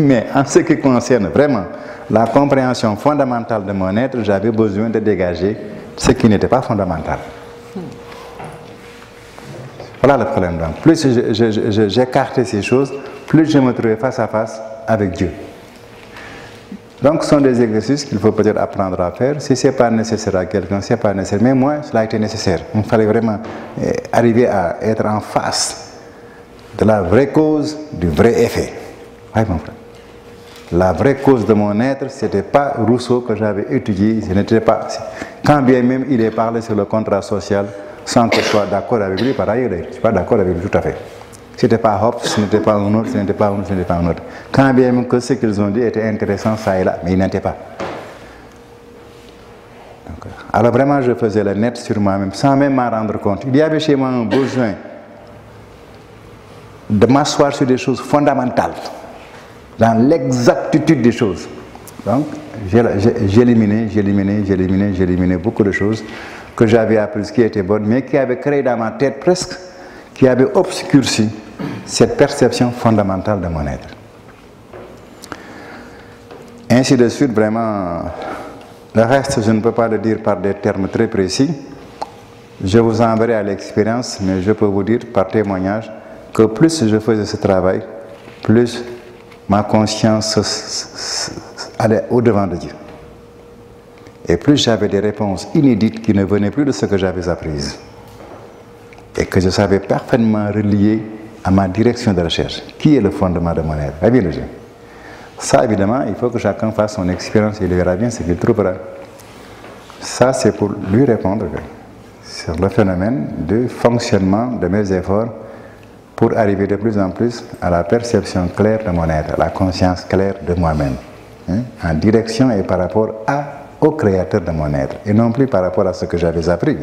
mais en ce qui concerne vraiment la compréhension fondamentale de mon être, j'avais besoin de dégager ce qui n'était pas fondamental. Voilà le problème. Donc. Plus j'écartais ces choses, plus je me trouvais face à face avec Dieu. Donc, ce sont des exercices qu'il faut peut-être apprendre à faire. Si ce n'est pas nécessaire à quelqu'un, ce n'est pas nécessaire. Mais moi, cela a été nécessaire. Il fallait vraiment eh, arriver à être en face de la vraie cause, du vrai effet. Oui, mon frère. La vraie cause de mon être, ce n'était pas Rousseau que j'avais étudié, ce n'était pas. Quand bien même il est parlé sur le contrat social, sans que je sois d'accord avec lui, par ailleurs, je ne suis pas d'accord avec lui tout à fait. Ce n'était pas Hobbes, ce n'était pas un autre, ce n'était pas un autre, ce n'était pas un autre. Quand bien même que ce qu'ils ont dit était intéressant, ça et là, mais il n'était pas. Alors vraiment, je faisais le net sur moi-même, sans même m'en rendre compte. Il y avait chez moi un besoin de m'asseoir sur des choses fondamentales, dans l'exactitude des choses. Donc, j'ai éliminé, j'ai éliminé, j'ai éliminé beaucoup de choses que j'avais apprises qui étaient bonnes, mais qui avaient créé dans ma tête presque, qui avaient obscurci cette perception fondamentale de mon être. Ainsi de suite, vraiment, le reste, je ne peux pas le dire par des termes très précis. Je vous enverrai à l'expérience, mais je peux vous dire par témoignage que plus je faisais ce travail, plus ma conscience allait au-devant de Dieu. Et plus j'avais des réponses inédites qui ne venaient plus de ce que j'avais appris. Et que je savais parfaitement relier à ma direction de recherche, qui est le fondement de mon être. Le jeu Ça, évidemment, il faut que chacun fasse son expérience et il verra bien ce qu'il trouvera. Ça, c'est pour lui répondre sur le phénomène du fonctionnement de mes efforts pour arriver de plus en plus à la perception claire de mon être, à la conscience claire de moi-même, hein, en direction et par rapport à, au créateur de mon être, et non plus par rapport à ce que j'avais appris.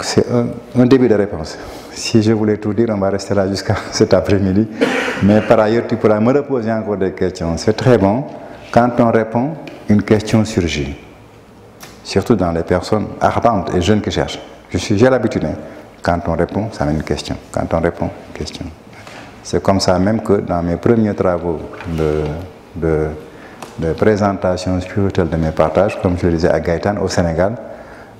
C'est un, un début de réponse. Si je voulais tout dire, on va rester là jusqu'à cet après-midi. Mais par ailleurs, tu pourras me reposer encore des questions. C'est très bon. Quand on répond, une question surgit. Surtout dans les personnes ardentes et jeunes qui cherchent. J'ai l'habitude. Quand on répond, ça met une question. Quand on répond, question. C'est comme ça même que dans mes premiers travaux de, de, de présentation spirituelle de mes partages, comme je le disais à Gaëtan au Sénégal,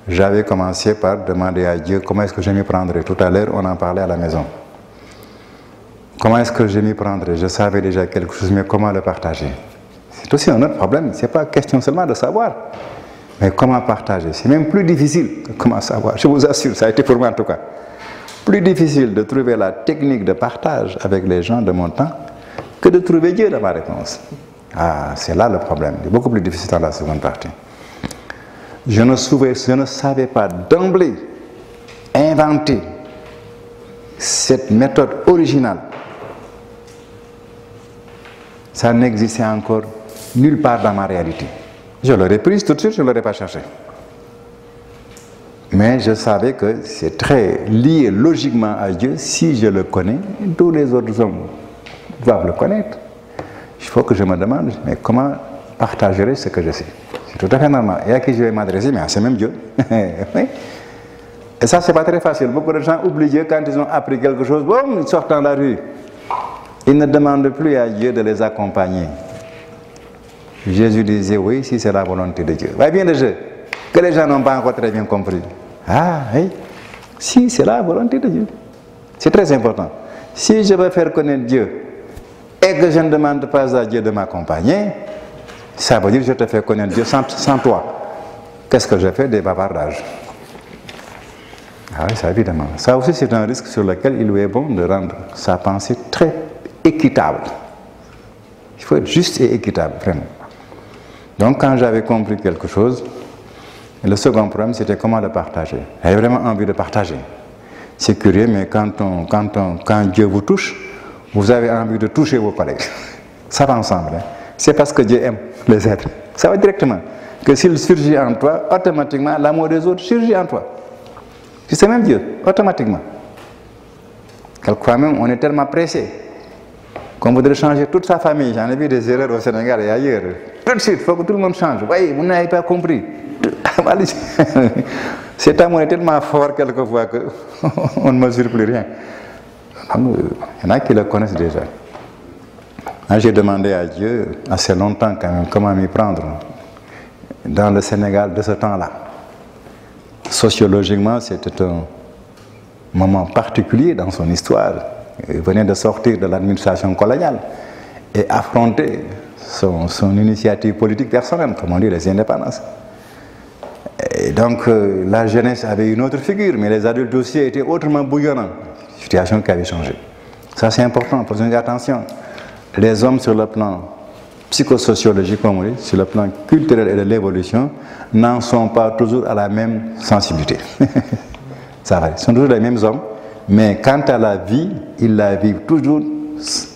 j'avais commencé par demander à Dieu comment est-ce que je m'y prendrais. Tout à l'heure, on en parlait à la maison. Comment est-ce que je m'y prendrais? Je savais déjà quelque chose, mais comment le partager? C'est aussi un autre problème. Ce n'est pas question seulement de savoir, mais comment partager? C'est même plus difficile que comment savoir. Je vous assure, ça a été pour moi en tout cas. Plus difficile de trouver la technique de partage avec les gens de mon temps que de trouver Dieu dans ma réponse. Ah, c'est là le problème. C'est beaucoup plus difficile dans la seconde partie. Je ne, je ne savais pas d'emblée inventer cette méthode originale. Ça n'existait encore nulle part dans ma réalité. Je l'aurais prise tout de suite, je ne l'aurais pas cherché. Mais je savais que c'est très lié logiquement à Dieu. Si je le connais, tous les autres hommes doivent le connaître. Il faut que je me demande, mais comment partagerai ce que je sais? C'est tout à fait normal. Et à qui je vais m'adresser? Mais c'est même Dieu. Et ça, c'est pas très facile. Beaucoup de gens oublient Dieu quand ils ont appris quelque chose. Boum, ils sortent dans la rue. Ils ne demandent plus à Dieu de les accompagner. Jésus disait oui, si c'est la volonté de Dieu. Voyez bien le jeu. Que les gens n'ont pas encore très bien compris. Ah, oui. Si c'est la volonté de Dieu. C'est très important. Si je veux faire connaître Dieu et que je ne demande pas à Dieu de m'accompagner, ça veut dire que je te fais connaître Dieu sans, sans toi. Qu'est-ce que je fais? Des bavardages. Ah oui, ça évidemment. Ça aussi, c'est un risque sur lequel il est bon de rendre sa pensée très équitable. Il faut être juste et équitable, vraiment. Donc, quand j'avais compris quelque chose, le second problème, c'était comment le partager. J'avais vraiment envie de partager. C'est curieux, mais quand, on, quand, Dieu vous touche, vous avez envie de toucher vos collègues. Ça va ensemble. hein. C'est parce que Dieu aime les êtres. Ça va directement. Que s'il surgit en toi, automatiquement, l'amour des autres surgit en toi. C'est même Dieu, automatiquement. Quelquefois même, on est tellement pressé qu'on voudrait changer toute sa famille. J'en ai vu des erreurs au Sénégal et ailleurs. Tout de suite, il faut que tout le monde change. Oui, vous n'avez pas compris. Cet amour est tellement fort quelquefois qu'on ne mesure plus rien. Donc, Il y en a qui le connaissent déjà. J'ai demandé à Dieu assez longtemps quand même comment m'y prendre dans le Sénégal de ce temps-là. Sociologiquement, c'était un moment particulier dans son histoire. Venait de sortir de l'administration coloniale et affronter son, son initiative politique personnelle, comme on dit, les indépendances. Et donc, euh, la jeunesse avait une autre figure, mais les adultes aussi étaient autrement bouillonnants. Situation qui avait changé. Ça, c'est important, faire attention. Les hommes, sur le plan psychosociologique, comme on dit, sur le plan culturel et de l'évolution, n'en sont pas toujours à la même sensibilité. Ça va, ce sont toujours les mêmes hommes, mais quant à la vie, ils la vivent toujours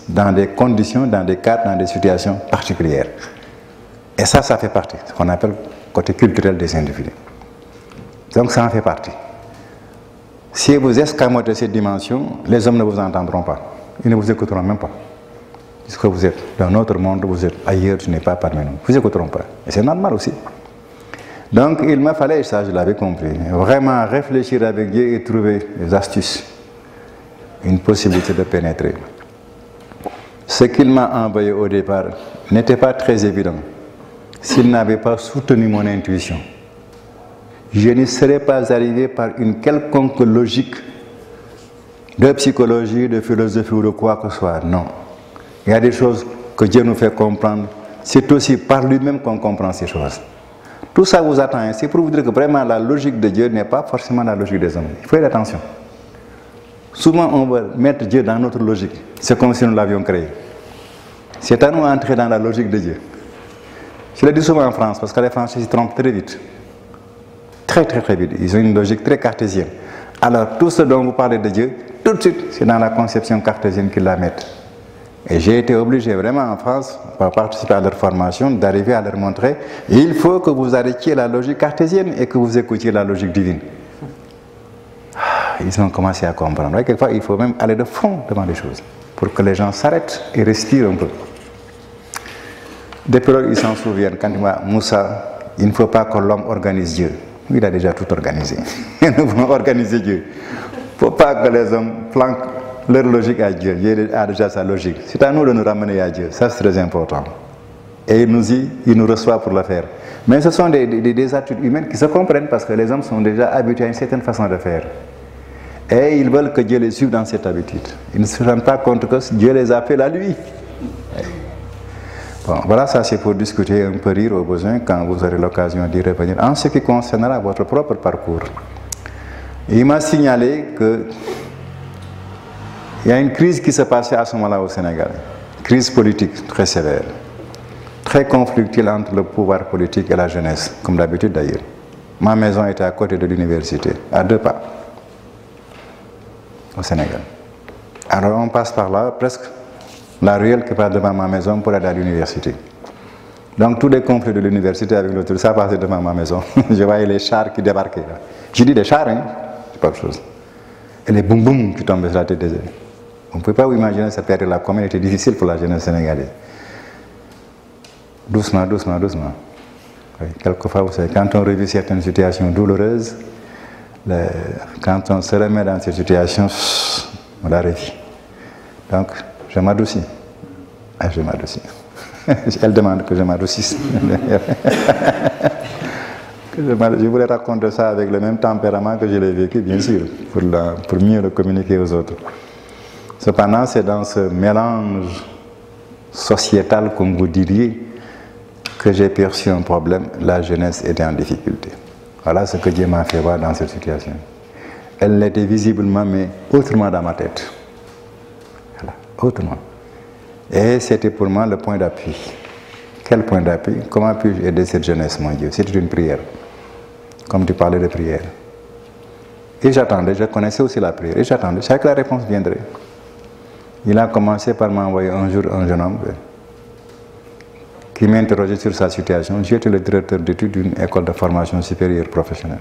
dans des conditions, dans des cadres, dans des situations particulières. Et ça, ça fait partie, ce qu'on appelle le côté culturel des individus. Donc ça en fait partie. Si vous escamotez cette dimension, les hommes ne vous entendront pas. Ils ne vous écouteront même pas. puisque vous êtes dans un autre monde, vous êtes ailleurs, tu n'es pas parmi nous. Vous écouteront pas. Et c'est normal aussi. Donc il m'a fallu, ça je l'avais compris, vraiment réfléchir avec Dieu et trouver des astuces, une possibilité de pénétrer. Ce qu'il m'a envoyé au départ n'était pas très évident s'il n'avait pas soutenu mon intuition. Je ne serais pas arrivé par une quelconque logique de psychologie, de philosophie ou de quoi que ce soit. Non. Il y a des choses que Dieu nous fait comprendre. C'est aussi par lui-même qu'on comprend ces choses. Tout ça vous attend. C'est pour vous dire que vraiment la logique de Dieu n'est pas forcément la logique des hommes. Il faut faire attention. Souvent, on veut mettre Dieu dans notre logique. C'est comme si nous l'avions créé. C'est à nous d'entrer dans la logique de Dieu. Je le dis souvent en France, parce que les Français s'y trompent très vite. Très, très, très vite. Ils ont une logique très cartésienne. Alors, tout ce dont vous parlez de Dieu, tout de suite, c'est dans la conception cartésienne qu'ils la mettent. Et j'ai été obligé vraiment en France, pour participer à leur formation, d'arriver à leur montrer il faut que vous arrêtiez la logique cartésienne et que vous écoutiez la logique divine. Ils ont commencé à comprendre. Ouais, Quelquefois, il faut même aller de fond devant les choses pour que les gens s'arrêtent et respirent un peu. Depuis lors, ils s'en souviennent. Quand il m'a Moussa, il ne faut pas que l'homme organise Dieu. Il a déjà tout organisé. Nous voulons organiser Dieu. Il ne faut pas que les hommes flanquent leur logique à Dieu. Dieu a déjà sa logique. C'est à nous de nous ramener à Dieu. Ça, c'est très important. Et il nous dit, il nous reçoit pour le faire. Mais ce sont des, des- des attitudes humaines qui se comprennent parce que les hommes sont déjà habitués à une certaine façon de faire. Et ils veulent que Dieu les suive dans cette habitude. Ils ne se rendent pas compte que Dieu les appelle à lui. Bon, voilà, ça c'est pour discuter un peu rire au besoin quand vous aurez l'occasion d'y revenir. En ce qui concernera votre propre parcours, il m'a signalé que il y a une crise qui se passait à ce moment-là au Sénégal. Crise politique très sévère, très conflictuelle entre le pouvoir politique et la jeunesse, comme d'habitude d'ailleurs. Ma maison était à côté de l'université, à deux pas, au Sénégal. Alors on passe par là, presque la ruelle qui passe devant ma maison pour aller à l'université. Donc tous les conflits de l'université avec l'autre, ça passait devant ma maison. Je voyais les chars qui débarquaient. là. Je dis des chars, hein, c'est pas autre chose. Et les boum boum qui tombaient sur la tête des élèves. On ne peut pas vous imaginer cette période-là, comment elle était difficile pour la jeunesse sénégalaise. Doucement, doucement, doucement. Quelquefois, vous savez, quand on revit certaines situations douloureuses, quand on se remet dans ces situations, on la. Donc, je m'adoucis. Ah, je m'adoucis. Elle demande que je m'adoucisse. Je voulais raconter ça avec le même tempérament que je l'ai vécu, bien sûr, pour mieux le communiquer aux autres. Cependant, c'est dans ce mélange sociétal, comme vous diriez, que j'ai perçu un problème. La jeunesse était en difficulté. Voilà ce que Dieu m'a fait voir dans cette situation. Elle l'était visiblement, mais autrement dans ma tête. Voilà, autrement. Et c'était pour moi le point d'appui. Quel point d'appui? Comment puis-je aider cette jeunesse, mon Dieu? C'était une prière. Comme tu parlais de prière. Et j'attendais, je connaissais aussi la prière. Et j'attendais, je savais que la réponse viendrait. Il a commencé par m'envoyer un jour un jeune homme qui m'interrogeait sur sa situation. J'étais le directeur d'études d'une école de formation supérieure professionnelle.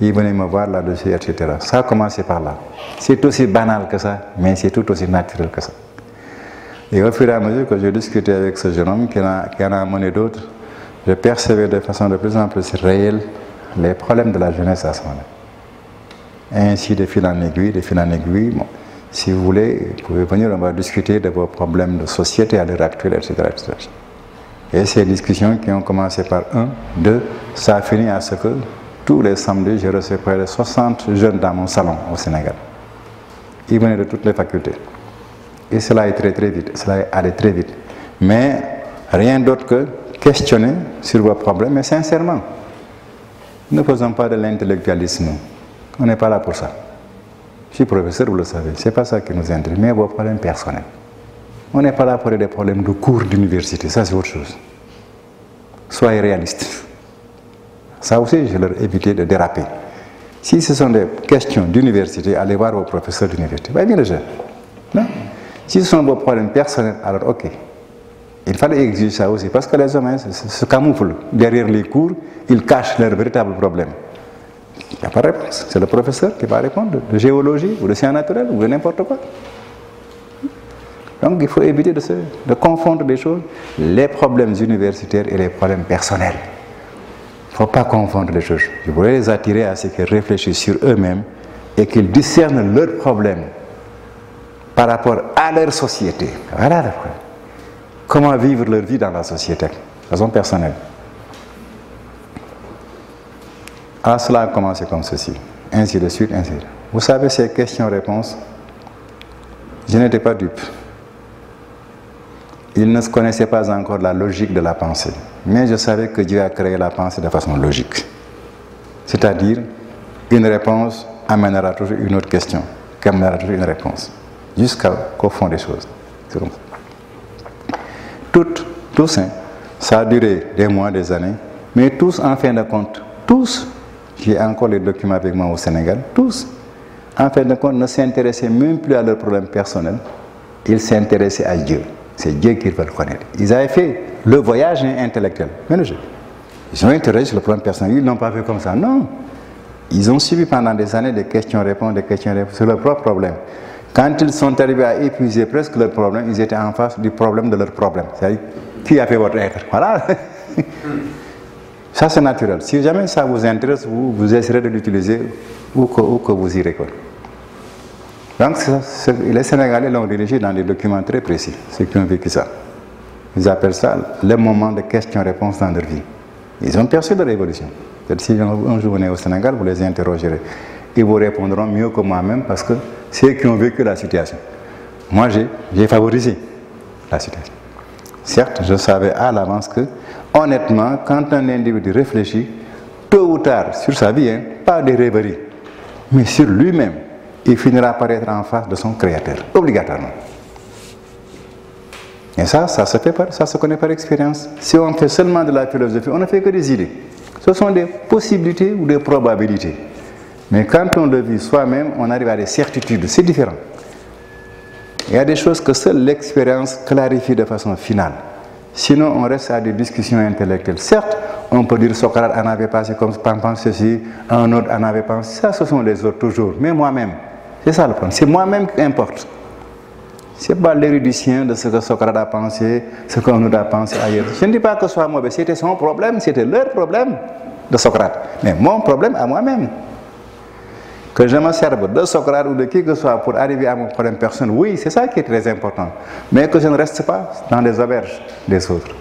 Il venait me voir là-dessus, etc. Ça a commencé par là. C'est aussi banal que ça, mais c'est tout aussi naturel que ça. Et au fur et à mesure que je discutais avec ce jeune homme qui en a, amené d'autres, je percevais de façon de plus en plus réelle les problèmes de la jeunesse à ce moment-là. Ainsi, de fil en aiguille, de fil en aiguille, si vous voulez, vous pouvez venir, on va discuter de vos problèmes de société à l'heure actuelle, etc. Et ces discussions qui ont commencé par un, deux, ça a fini à ce que tous les samedis, je recevais près de 60 jeunes dans mon salon au Sénégal. Ils venaient de toutes les facultés. Et cela est très très vite, cela est allé très vite. Mais rien d'autre que questionner sur vos problèmes, mais sincèrement. Ne faisons pas de l'intellectualisme. On n'est pas là pour ça. Je suis professeur, vous le savez, ce n'est pas ça qui nous intéresse, mais vos problèmes personnels. On n'est pas là pour des problèmes de cours d'université, ça c'est autre chose. Soyez réalistes. Ça aussi, je leur évité de déraper. Si ce sont des questions d'université, allez voir vos professeurs d'université. Va bien jeu. Non Si ce sont vos problèmes personnels, alors ok. Il fallait exiger ça aussi, parce que les hommes hein, se camouflent derrière les cours, ils cachent leurs véritables problèmes. Il n'y a pas de réponse. C'est le professeur qui va répondre de géologie ou de sciences naturelles ou de n'importe quoi. Donc il faut éviter de, confondre les choses, les problèmes universitaires et les problèmes personnels. Il ne faut pas confondre les choses. Je voulais les attirer à ce qu'ils réfléchissent sur eux-mêmes et qu'ils discernent leurs problèmes par rapport à leur société. Voilà le problème. Comment vivre leur vie dans la société, de façon personnelle. Alors cela a commencé comme ceci, ainsi de suite, ainsi de suite. Vous savez, ces questions-réponses, je n'étais pas dupe. Ils ne connaissaient pas encore la logique de la pensée. Mais je savais que Dieu a créé la pensée de façon logique. C'est-à-dire, une réponse amènera toujours une autre question, qui amènera toujours une réponse, jusqu'au fond des choses. Tout, ça a duré des mois, des années, mais tous, en fin de compte, tous, j'ai encore les documents avec moi au Sénégal, tous, en fin de compte, ne s'intéressaient même plus à leurs problèmes personnels, ils s'intéressaient à Dieu. C'est Dieu qu'ils veulent connaître. Ils avaient fait le voyage intellectuel. Mais jeu. Ils ont interrogé sur le problème personnel. Ils n'ont pas fait comme ça. Non. Ils ont suivi pendant des années des questions-réponses, des questions-réponses sur leurs propres problèmes. Quand ils sont arrivés à épuiser presque leurs problèmes, ils étaient en face du problème de leur problème. C'est-à-dire, qui a fait votre être? Voilà. ça, c'est naturel. Si jamais ça vous intéresse, vous, vous essayerez de l'utiliser où que, où que vous irez. Donc, les Sénégalais l'ont dirigé dans des documents très précis, ceux qui ont vécu ça. Ils appellent ça le moment de questions-réponses dans leur vie. Ils ont perçu la révolution. Si un jour vous venez au Sénégal, vous les interrogerez. Ils vous répondront mieux que moi-même parce que c'est qui ont vécu la situation. Moi, j'ai favorisé la situation. Certes, je savais à l'avance que, honnêtement, quand un individu réfléchit, tôt ou tard, sur sa vie, hein, pas des rêveries, mais sur lui-même, il finira par être en face de son créateur, obligatoirement. Et ça, ça se, fait par, ça se connaît par expérience. Si on fait seulement de la philosophie, on ne fait que des idées. Ce sont des possibilités ou des probabilités. Mais quand on le vit soi-même, on arrive à des certitudes. C'est différent. Il y a des choses que seule l'expérience clarifie de façon finale. Sinon, on reste à des discussions intellectuelles. Certes, on peut dire Socrate en avait pensé comme ceci, un autre en avait pensé. Ça, ce sont les autres toujours. Mais moi-même, c'est ça le problème. C'est moi-même qui importe. Ce n'est pas l'érudition de ce que Socrate a pensé, ce qu'on nous a pensé ailleurs. Je ne dis pas que ce soit mauvais, c'était son problème, c'était leur problème de Socrate. Mais mon problème à moi-même. Que je me serve de Socrate ou de qui que ce soit pour arriver à mon problème personnel, oui, c'est ça qui est très important. Mais que je ne reste pas dans les auberges des autres.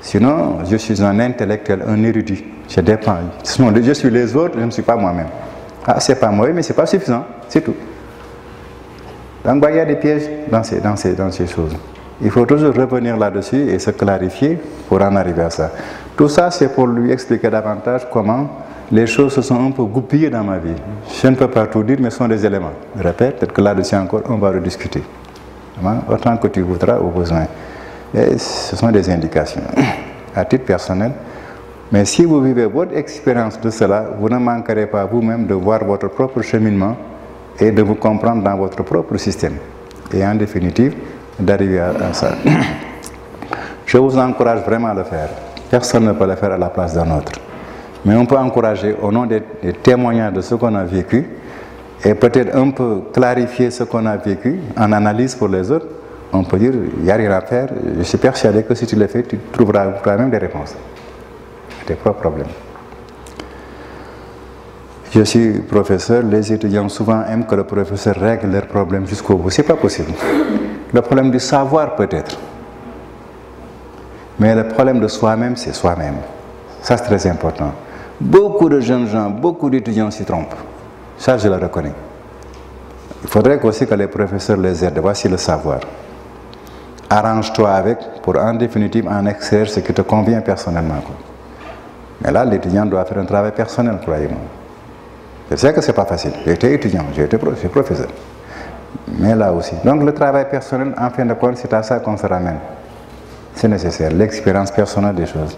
Sinon, je suis un intellectuel, un érudit. Je dépends. Je suis les autres, je ne suis pas moi-même. Ah, c'est pas mauvais, mais c'est pas suffisant. C'est tout. Donc, il y a des pièges dans ces, dans ces, dans ces choses. Il faut toujours revenir là-dessus et se clarifier pour en arriver à ça. Tout ça, c'est pour lui expliquer davantage comment les choses se sont un peu goupillées dans ma vie. Je ne peux pas tout dire, mais ce sont des éléments. Je répète, peut-être que là-dessus encore, on va rediscuter. Autant que tu voudras au besoin. Et ce sont des indications à titre personnel. Mais si vous vivez votre expérience de cela, vous ne manquerez pas vous-même de voir votre propre cheminement et de vous comprendre dans votre propre système. Et en définitive, d'arriver à, ça. Je vous encourage vraiment à le faire. Personne ne peut le faire à la place d'un autre. Mais on peut encourager au nom des, des témoignages de ce qu'on a vécu et peut-être un peu clarifier ce qu'on a vécu en analyse pour les autres. On peut dire, il n'y a rien à faire. Je suis persuadé que si tu le fais, tu trouveras toi-même des réponses tes propres problèmes. Je suis professeur, les étudiants souvent aiment que le professeur règle leurs problèmes jusqu'au bout. Ce n'est pas possible. Le problème du savoir peut-être. Mais le problème de soi-même, c'est soi-même. Ça, c'est très important. Beaucoup de jeunes gens, beaucoup d'étudiants s'y trompent. Ça, je le reconnais. Il faudrait aussi que les professeurs les aident. Voici le savoir. Arrange-toi avec pour en définitive en extraire ce qui te convient personnellement. Mais là, l'étudiant doit faire un travail personnel, croyez-moi. Je sais que ce n'est pas facile. J'ai été étudiant, j'ai été professeur. Mais là aussi. Donc le travail personnel, en fin de compte, c'est à ça qu'on se ramène. C'est nécessaire, l'expérience personnelle des choses.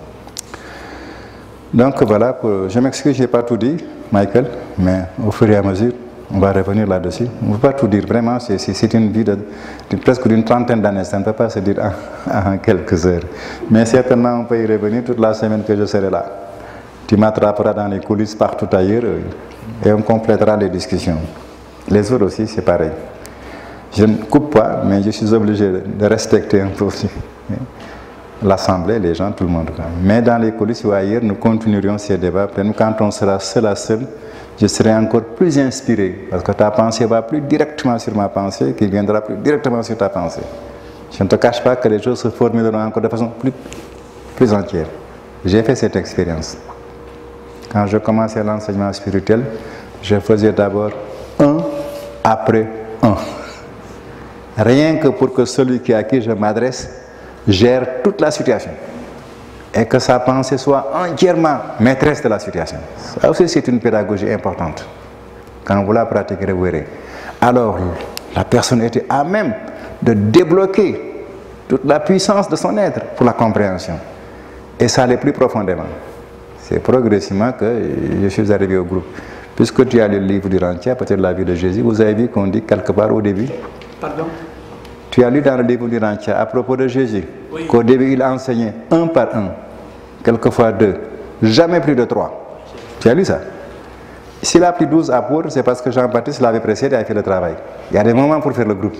Donc voilà, je m'excuse, je n'ai pas tout dit, Michael, mais au fur et à mesure, on va revenir là-dessus. On ne peut pas tout dire, vraiment, c'est une vie de, presque d'une trentaine d'années, ça ne peut pas se dire en, quelques heures. Mais certainement, on peut y revenir toute la semaine que je serai là. Tu m'attraperas dans les coulisses partout ailleurs et on complétera les discussions. Les autres aussi, c'est pareil. Je ne coupe pas, mais je suis obligé de, respecter un peu aussi l'Assemblée, les gens, tout le monde. Mais dans les coulisses ou ailleurs, nous continuerions ces débats. Peut-être quand on sera seul à seul, je serai encore plus inspiré, parce que ta pensée va plus directement sur ma pensée, qui viendra plus directement sur ta pensée. Je ne te cache pas que les choses se formuleront encore de façon plus, plus entière. J'ai fait cette expérience. Quand je commençais l'enseignement spirituel, je faisais d'abord un après un. Rien que pour que celui à qui je m'adresse gère toute la situation. Et que sa pensée soit entièrement maîtresse de la situation. Ça aussi, c'est une pédagogie importante. Quand vous la pratiquerez, vous verrez. Alors, la personne était à même de débloquer toute la puissance de son être pour la compréhension. Et ça allait plus profondément. C'est progressivement que je suis arrivé au groupe. Puisque tu as lu le livre du Rantia, peut-être la vie de Jésus, vous avez vu qu'on dit quelque part au début Pardon? Tu as lu dans le livre du Rantia à propos de Jésus Oui. qu'au début il enseignait un par un, quelquefois deux, jamais plus de trois. Tu as lu ça? S'il a pris 12 apôtres, c'est parce que Jean-Baptiste l'avait précédé et a fait le travail. Il y a des moments pour faire le groupe.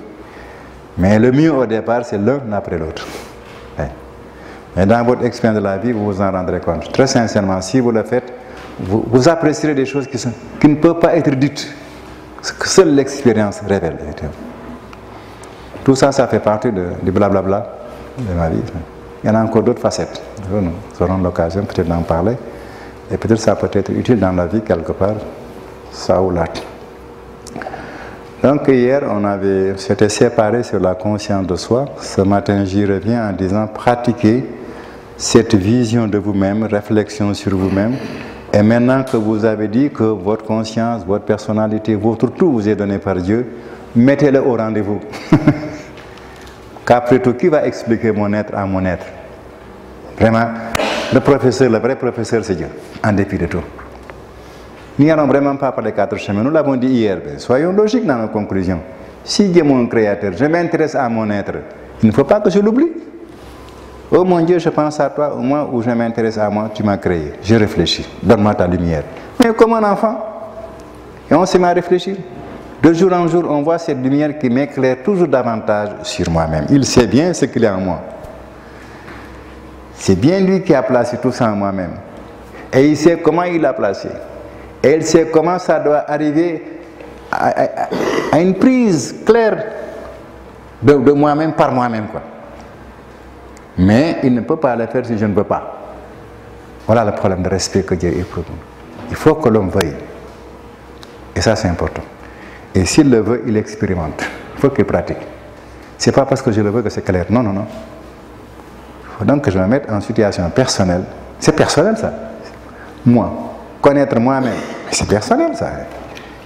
Mais le mieux au départ, c'est l'un après l'autre. Mais dans votre expérience de la vie, vous vous en rendrez compte. Très sincèrement, si vous le faites, vous, apprécierez des choses qui, ne peuvent pas être dites. Ce que seule l'expérience révèle. Tout ça, ça fait partie du blablabla de ma vie. Il y en a encore d'autres facettes. Nous aurons l'occasion peut-être d'en parler. Et peut-être ça peut être utile dans la vie quelque part, ça ou là. Donc hier, on avait s'était séparé sur la conscience de soi. Ce matin, j'y reviens en disant pratiquez cette vision de vous-même, réflexion sur vous-même. Et maintenant que vous avez dit que votre conscience, votre personnalité, votre tout vous est donné par Dieu, mettez-le au rendez-vous. Qu'après tout, qui va expliquer mon être à mon être? Vraiment, le professeur, le vrai professeur, c'est Dieu, en dépit de tout. Nous n'allons vraiment pas par les quatre chemins. Nous l'avons dit hier. mais Soyons logiques dans nos conclusions. Si Dieu est mon créateur, je m'intéresse à mon être. Il ne faut pas que je l'oublie. Oh mon Dieu, je pense à toi au moment où je m'intéresse à moi, tu m'as créé. Je réfléchis. Donne-moi ta lumière. Mais comme un enfant. Et on se met à réfléchir. De jour en jour, on voit cette lumière qui m'éclaire toujours davantage sur moi-même. Il sait bien ce qu'il y a en moi. C'est bien lui qui a placé tout ça en moi-même. Et il sait comment il l'a placé. Et il sait comment ça doit arriver à, une prise claire de, moi-même par moi-même. Mais il ne peut pas le faire si je ne veux pas. Voilà le problème de respect que Dieu éprouve. Il faut que l'homme veuille. Et ça, c'est important. Et s'il le veut, il expérimente. Il faut qu'il pratique. C'est pas parce que je le veux que c'est clair. Non, non, non. Il faut donc que je me mette en situation personnelle. C'est personnel, ça. Moi, connaître moi-même, c'est personnel, ça.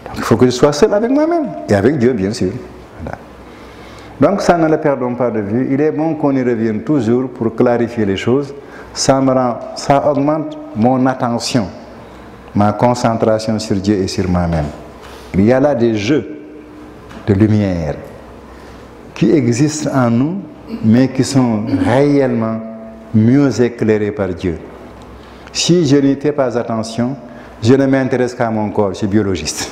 Donc, il faut que je sois seul avec moi-même. Et avec Dieu, bien sûr. Donc ça ne le perdons pas de vue. Il est bon qu'on y revienne toujours pour clarifier les choses. Ça, me rend, ça augmente mon attention, ma concentration sur Dieu et sur moi-même. Il y a là des jeux de lumière qui existent en nous, mais qui sont réellement mieux éclairés par Dieu. Si je n'y fais pas attention, je ne m'intéresse qu'à mon corps, je suis biologiste.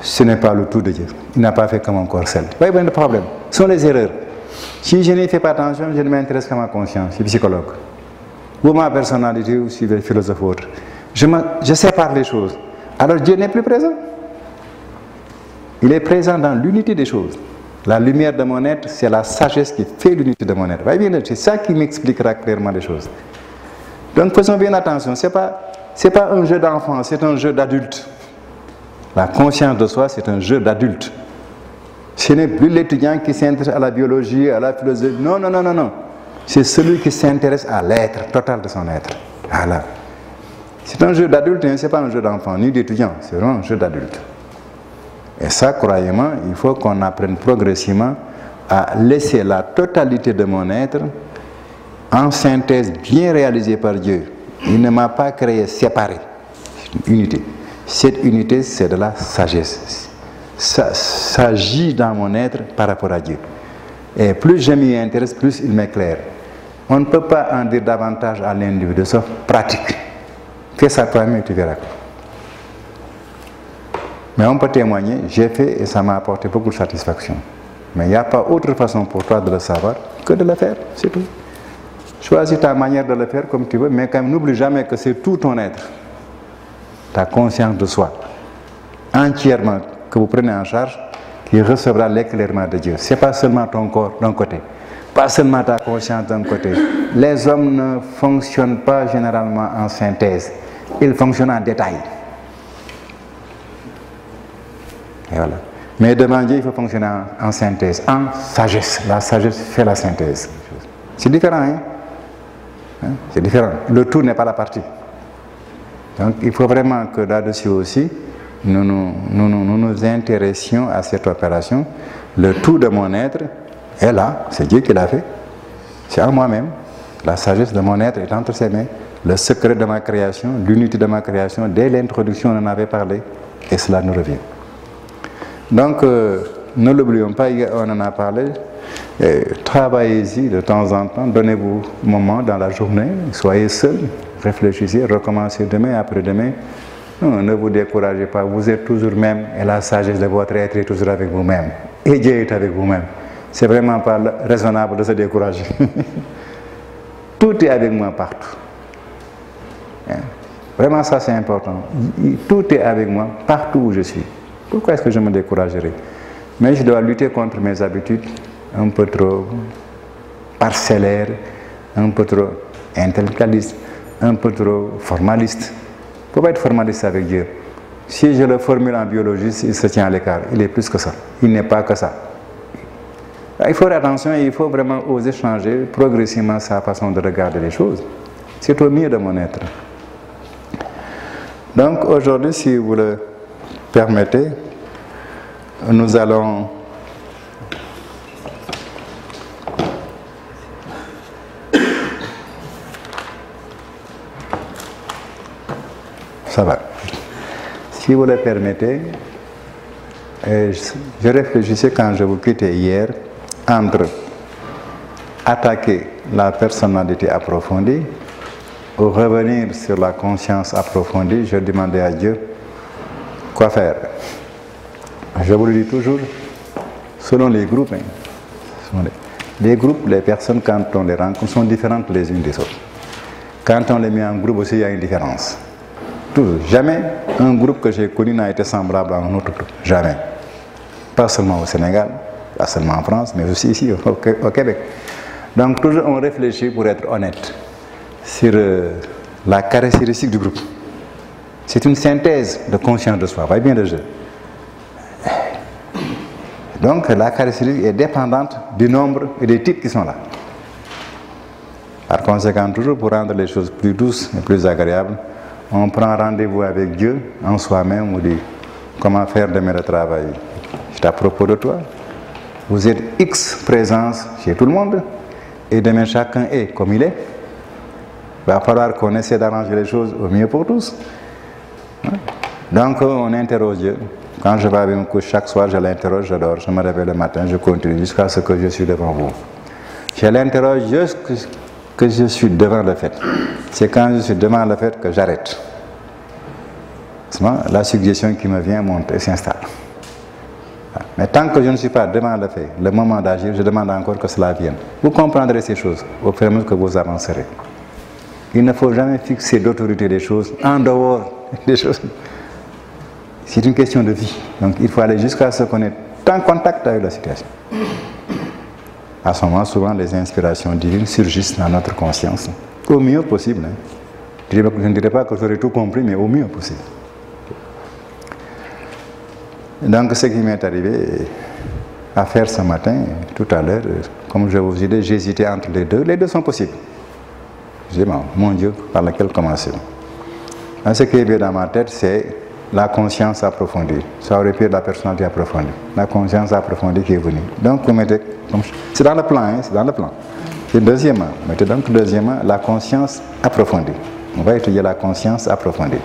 Ce n'est pas le tout de Dieu. Il n'a pas fait que mon corps seul. Bien le problème. Ce sont les erreurs. Si je n'y fais pas attention, je ne m'intéresse qu'à ma conscience. Je suis psychologue. Ou ma personnalité, ou je suis philosophe ou autre. Je, je sépare les choses. Alors Dieu n'est plus présent. Il est présent dans l'unité des choses. La lumière de mon être, c'est la sagesse qui fait l'unité de mon être. C'est ça qui m'expliquera clairement les choses. Donc faisons bien attention. Ce n'est pas, pas un jeu d'enfant, c'est un jeu d'adulte. La conscience de soi, c'est un jeu d'adulte. Ce n'est plus l'étudiant qui s'intéresse à la biologie, à la philosophie. Non, non, non, non, non. C'est celui qui s'intéresse à l'être total de son être. Voilà. C'est un jeu d'adulte, hein, ce n'est pas un jeu d'enfant, ni d'étudiant, c'est vraiment un jeu d'adulte. Et ça, croyez-moi, il faut qu'on apprenne progressivement à laisser la totalité de mon être en synthèse bien réalisée par Dieu. Il ne m'a pas créé séparé. Unité. Cette unité, c'est de la sagesse. Ça, ça agit dans mon être par rapport à Dieu. Et plus je m'y intéresse, plus il m'éclaire. On ne peut pas en dire davantage à l'individu, sauf pratique. Fais ça toi-même et tu verras. Mais on peut témoigner, j'ai fait et ça m'a apporté beaucoup de satisfaction. Mais il n'y a pas autre façon pour toi de le savoir que de le faire, c'est tout. Choisis ta manière de le faire comme tu veux, mais quand même n'oublie jamais que c'est tout ton être, ta conscience de soi, entièrement que vous prenez en charge, qui recevra l'éclairement de Dieu. Ce n'est pas seulement ton corps d'un côté, pas seulement ta conscience d'un côté. Les hommes ne fonctionnent pas généralement en synthèse, ils fonctionnent en détail. Et voilà. Mais devant Dieu, il faut fonctionner en, en synthèse, en sagesse. La sagesse fait la synthèse. C'est différent, hein? Hein? C'est différent. Le tout n'est pas la partie. Donc il faut vraiment que là-dessus aussi, nous nous, intéressions à cette opération. Le tout de mon être est là, c'est Dieu qui l'a fait. C'est en moi-même. La sagesse de mon être est entre ses mains. Le secret de ma création, l'unité de ma création, dès l'introduction, on en avait parlé. Et cela nous revient. Donc, euh, ne l'oublions pas, on en a parlé. Travaillez-y de temps en temps, donnez-vous un moment dans la journée, soyez seul, réfléchissez, recommencez demain, après-demain. Ne vous découragez pas, vous êtes toujours même et la sagesse de votre être est toujours avec vous-même. Et Dieu avec vous-même. C'est vraiment pas raisonnable de se décourager. Tout est avec moi partout. Hein? Vraiment, ça c'est important. Tout est avec moi partout où je suis. Pourquoi est-ce que je me découragerai Mais je dois lutter contre mes habitudes un peu trop parcellaires, un peu trop intellectualistes, un peu trop formalistes. Il ne faut pas être formaliste avec Dieu. Si je le formule en biologiste, il se tient à l'écart. Il est plus que ça. Il n'est pas que ça. Il faut faire attention et il faut vraiment oser changer progressivement sa façon de regarder les choses. C'est au mieux de mon être. Donc aujourd'hui, si vous le permettez, nous allons Ça va. Si vous le permettez, euh, je réfléchissais quand je vous quittais hier entre attaquer la personnalité approfondie ou revenir sur la conscience approfondie. Je demandais à Dieu quoi faire. Je vous le dis toujours, selon les groupes, hein, les groupes, les personnes, quand on les rencontre, sont différentes les unes des autres. Quand on les met en groupe aussi, il y a une différence. Jamais un groupe que j'ai connu n'a été semblable à un autre groupe. Jamais. Pas seulement au Sénégal, pas seulement en France, mais aussi ici au Québec. Donc toujours on réfléchit pour être honnête sur euh, la caractéristique du groupe. C'est une synthèse de conscience de soi. Voyez bien le jeu. Donc la caractéristique est dépendante du nombre et des types qui sont là. Par conséquent, toujours pour rendre les choses plus douces et plus agréables, on prend rendez-vous avec Dieu en soi-même, on dit comment faire demain le travail? C'est à propos de toi. Vous êtes X présence chez tout le monde et demain chacun est comme il est. Il va falloir qu'on essaie d'arranger les choses au mieux pour tous. Donc on interroge Dieu. Quand je vais avec me couche chaque soir, je l'interroge, je dors, je me réveille le matin, je continue jusqu'à ce que je suis devant vous. Je l'interroge jusqu'à ce que je suis devant le fait. C'est quand je suis devant le fait que j'arrête. La suggestion qui me vient monte et s'installe. Mais tant que je ne suis pas devant le fait, le moment d'agir, je demande encore que cela vienne. Vous comprendrez ces choses au fur et à mesure que vous avancerez. Il ne faut jamais fixer d'autorité des choses en dehors des choses. C'est une question de vie. Donc il faut aller jusqu'à ce qu'on ait en contact avec la situation. À ce moment, souvent, les inspirations divines surgissent dans notre conscience. Au mieux possible. hein. Je ne dirais pas que j'aurais tout compris, mais au mieux possible. Donc, ce qui m'est arrivé à faire ce matin, tout à l'heure, comme je vous disais, j'hésitais entre les deux. Les deux sont possibles. Je dis, mon Dieu, par lequel commencer Hein, Ce qui est bien dans ma tête, c'est la conscience approfondie. Ça aurait pu être la personnalité approfondie. La conscience approfondie qui est venue. Donc, vous mettez c'est dans le plan, hein, c'est dans le plan. Et deuxièmement, mettez donc deuxièmement la conscience approfondie. On va étudier la conscience approfondie.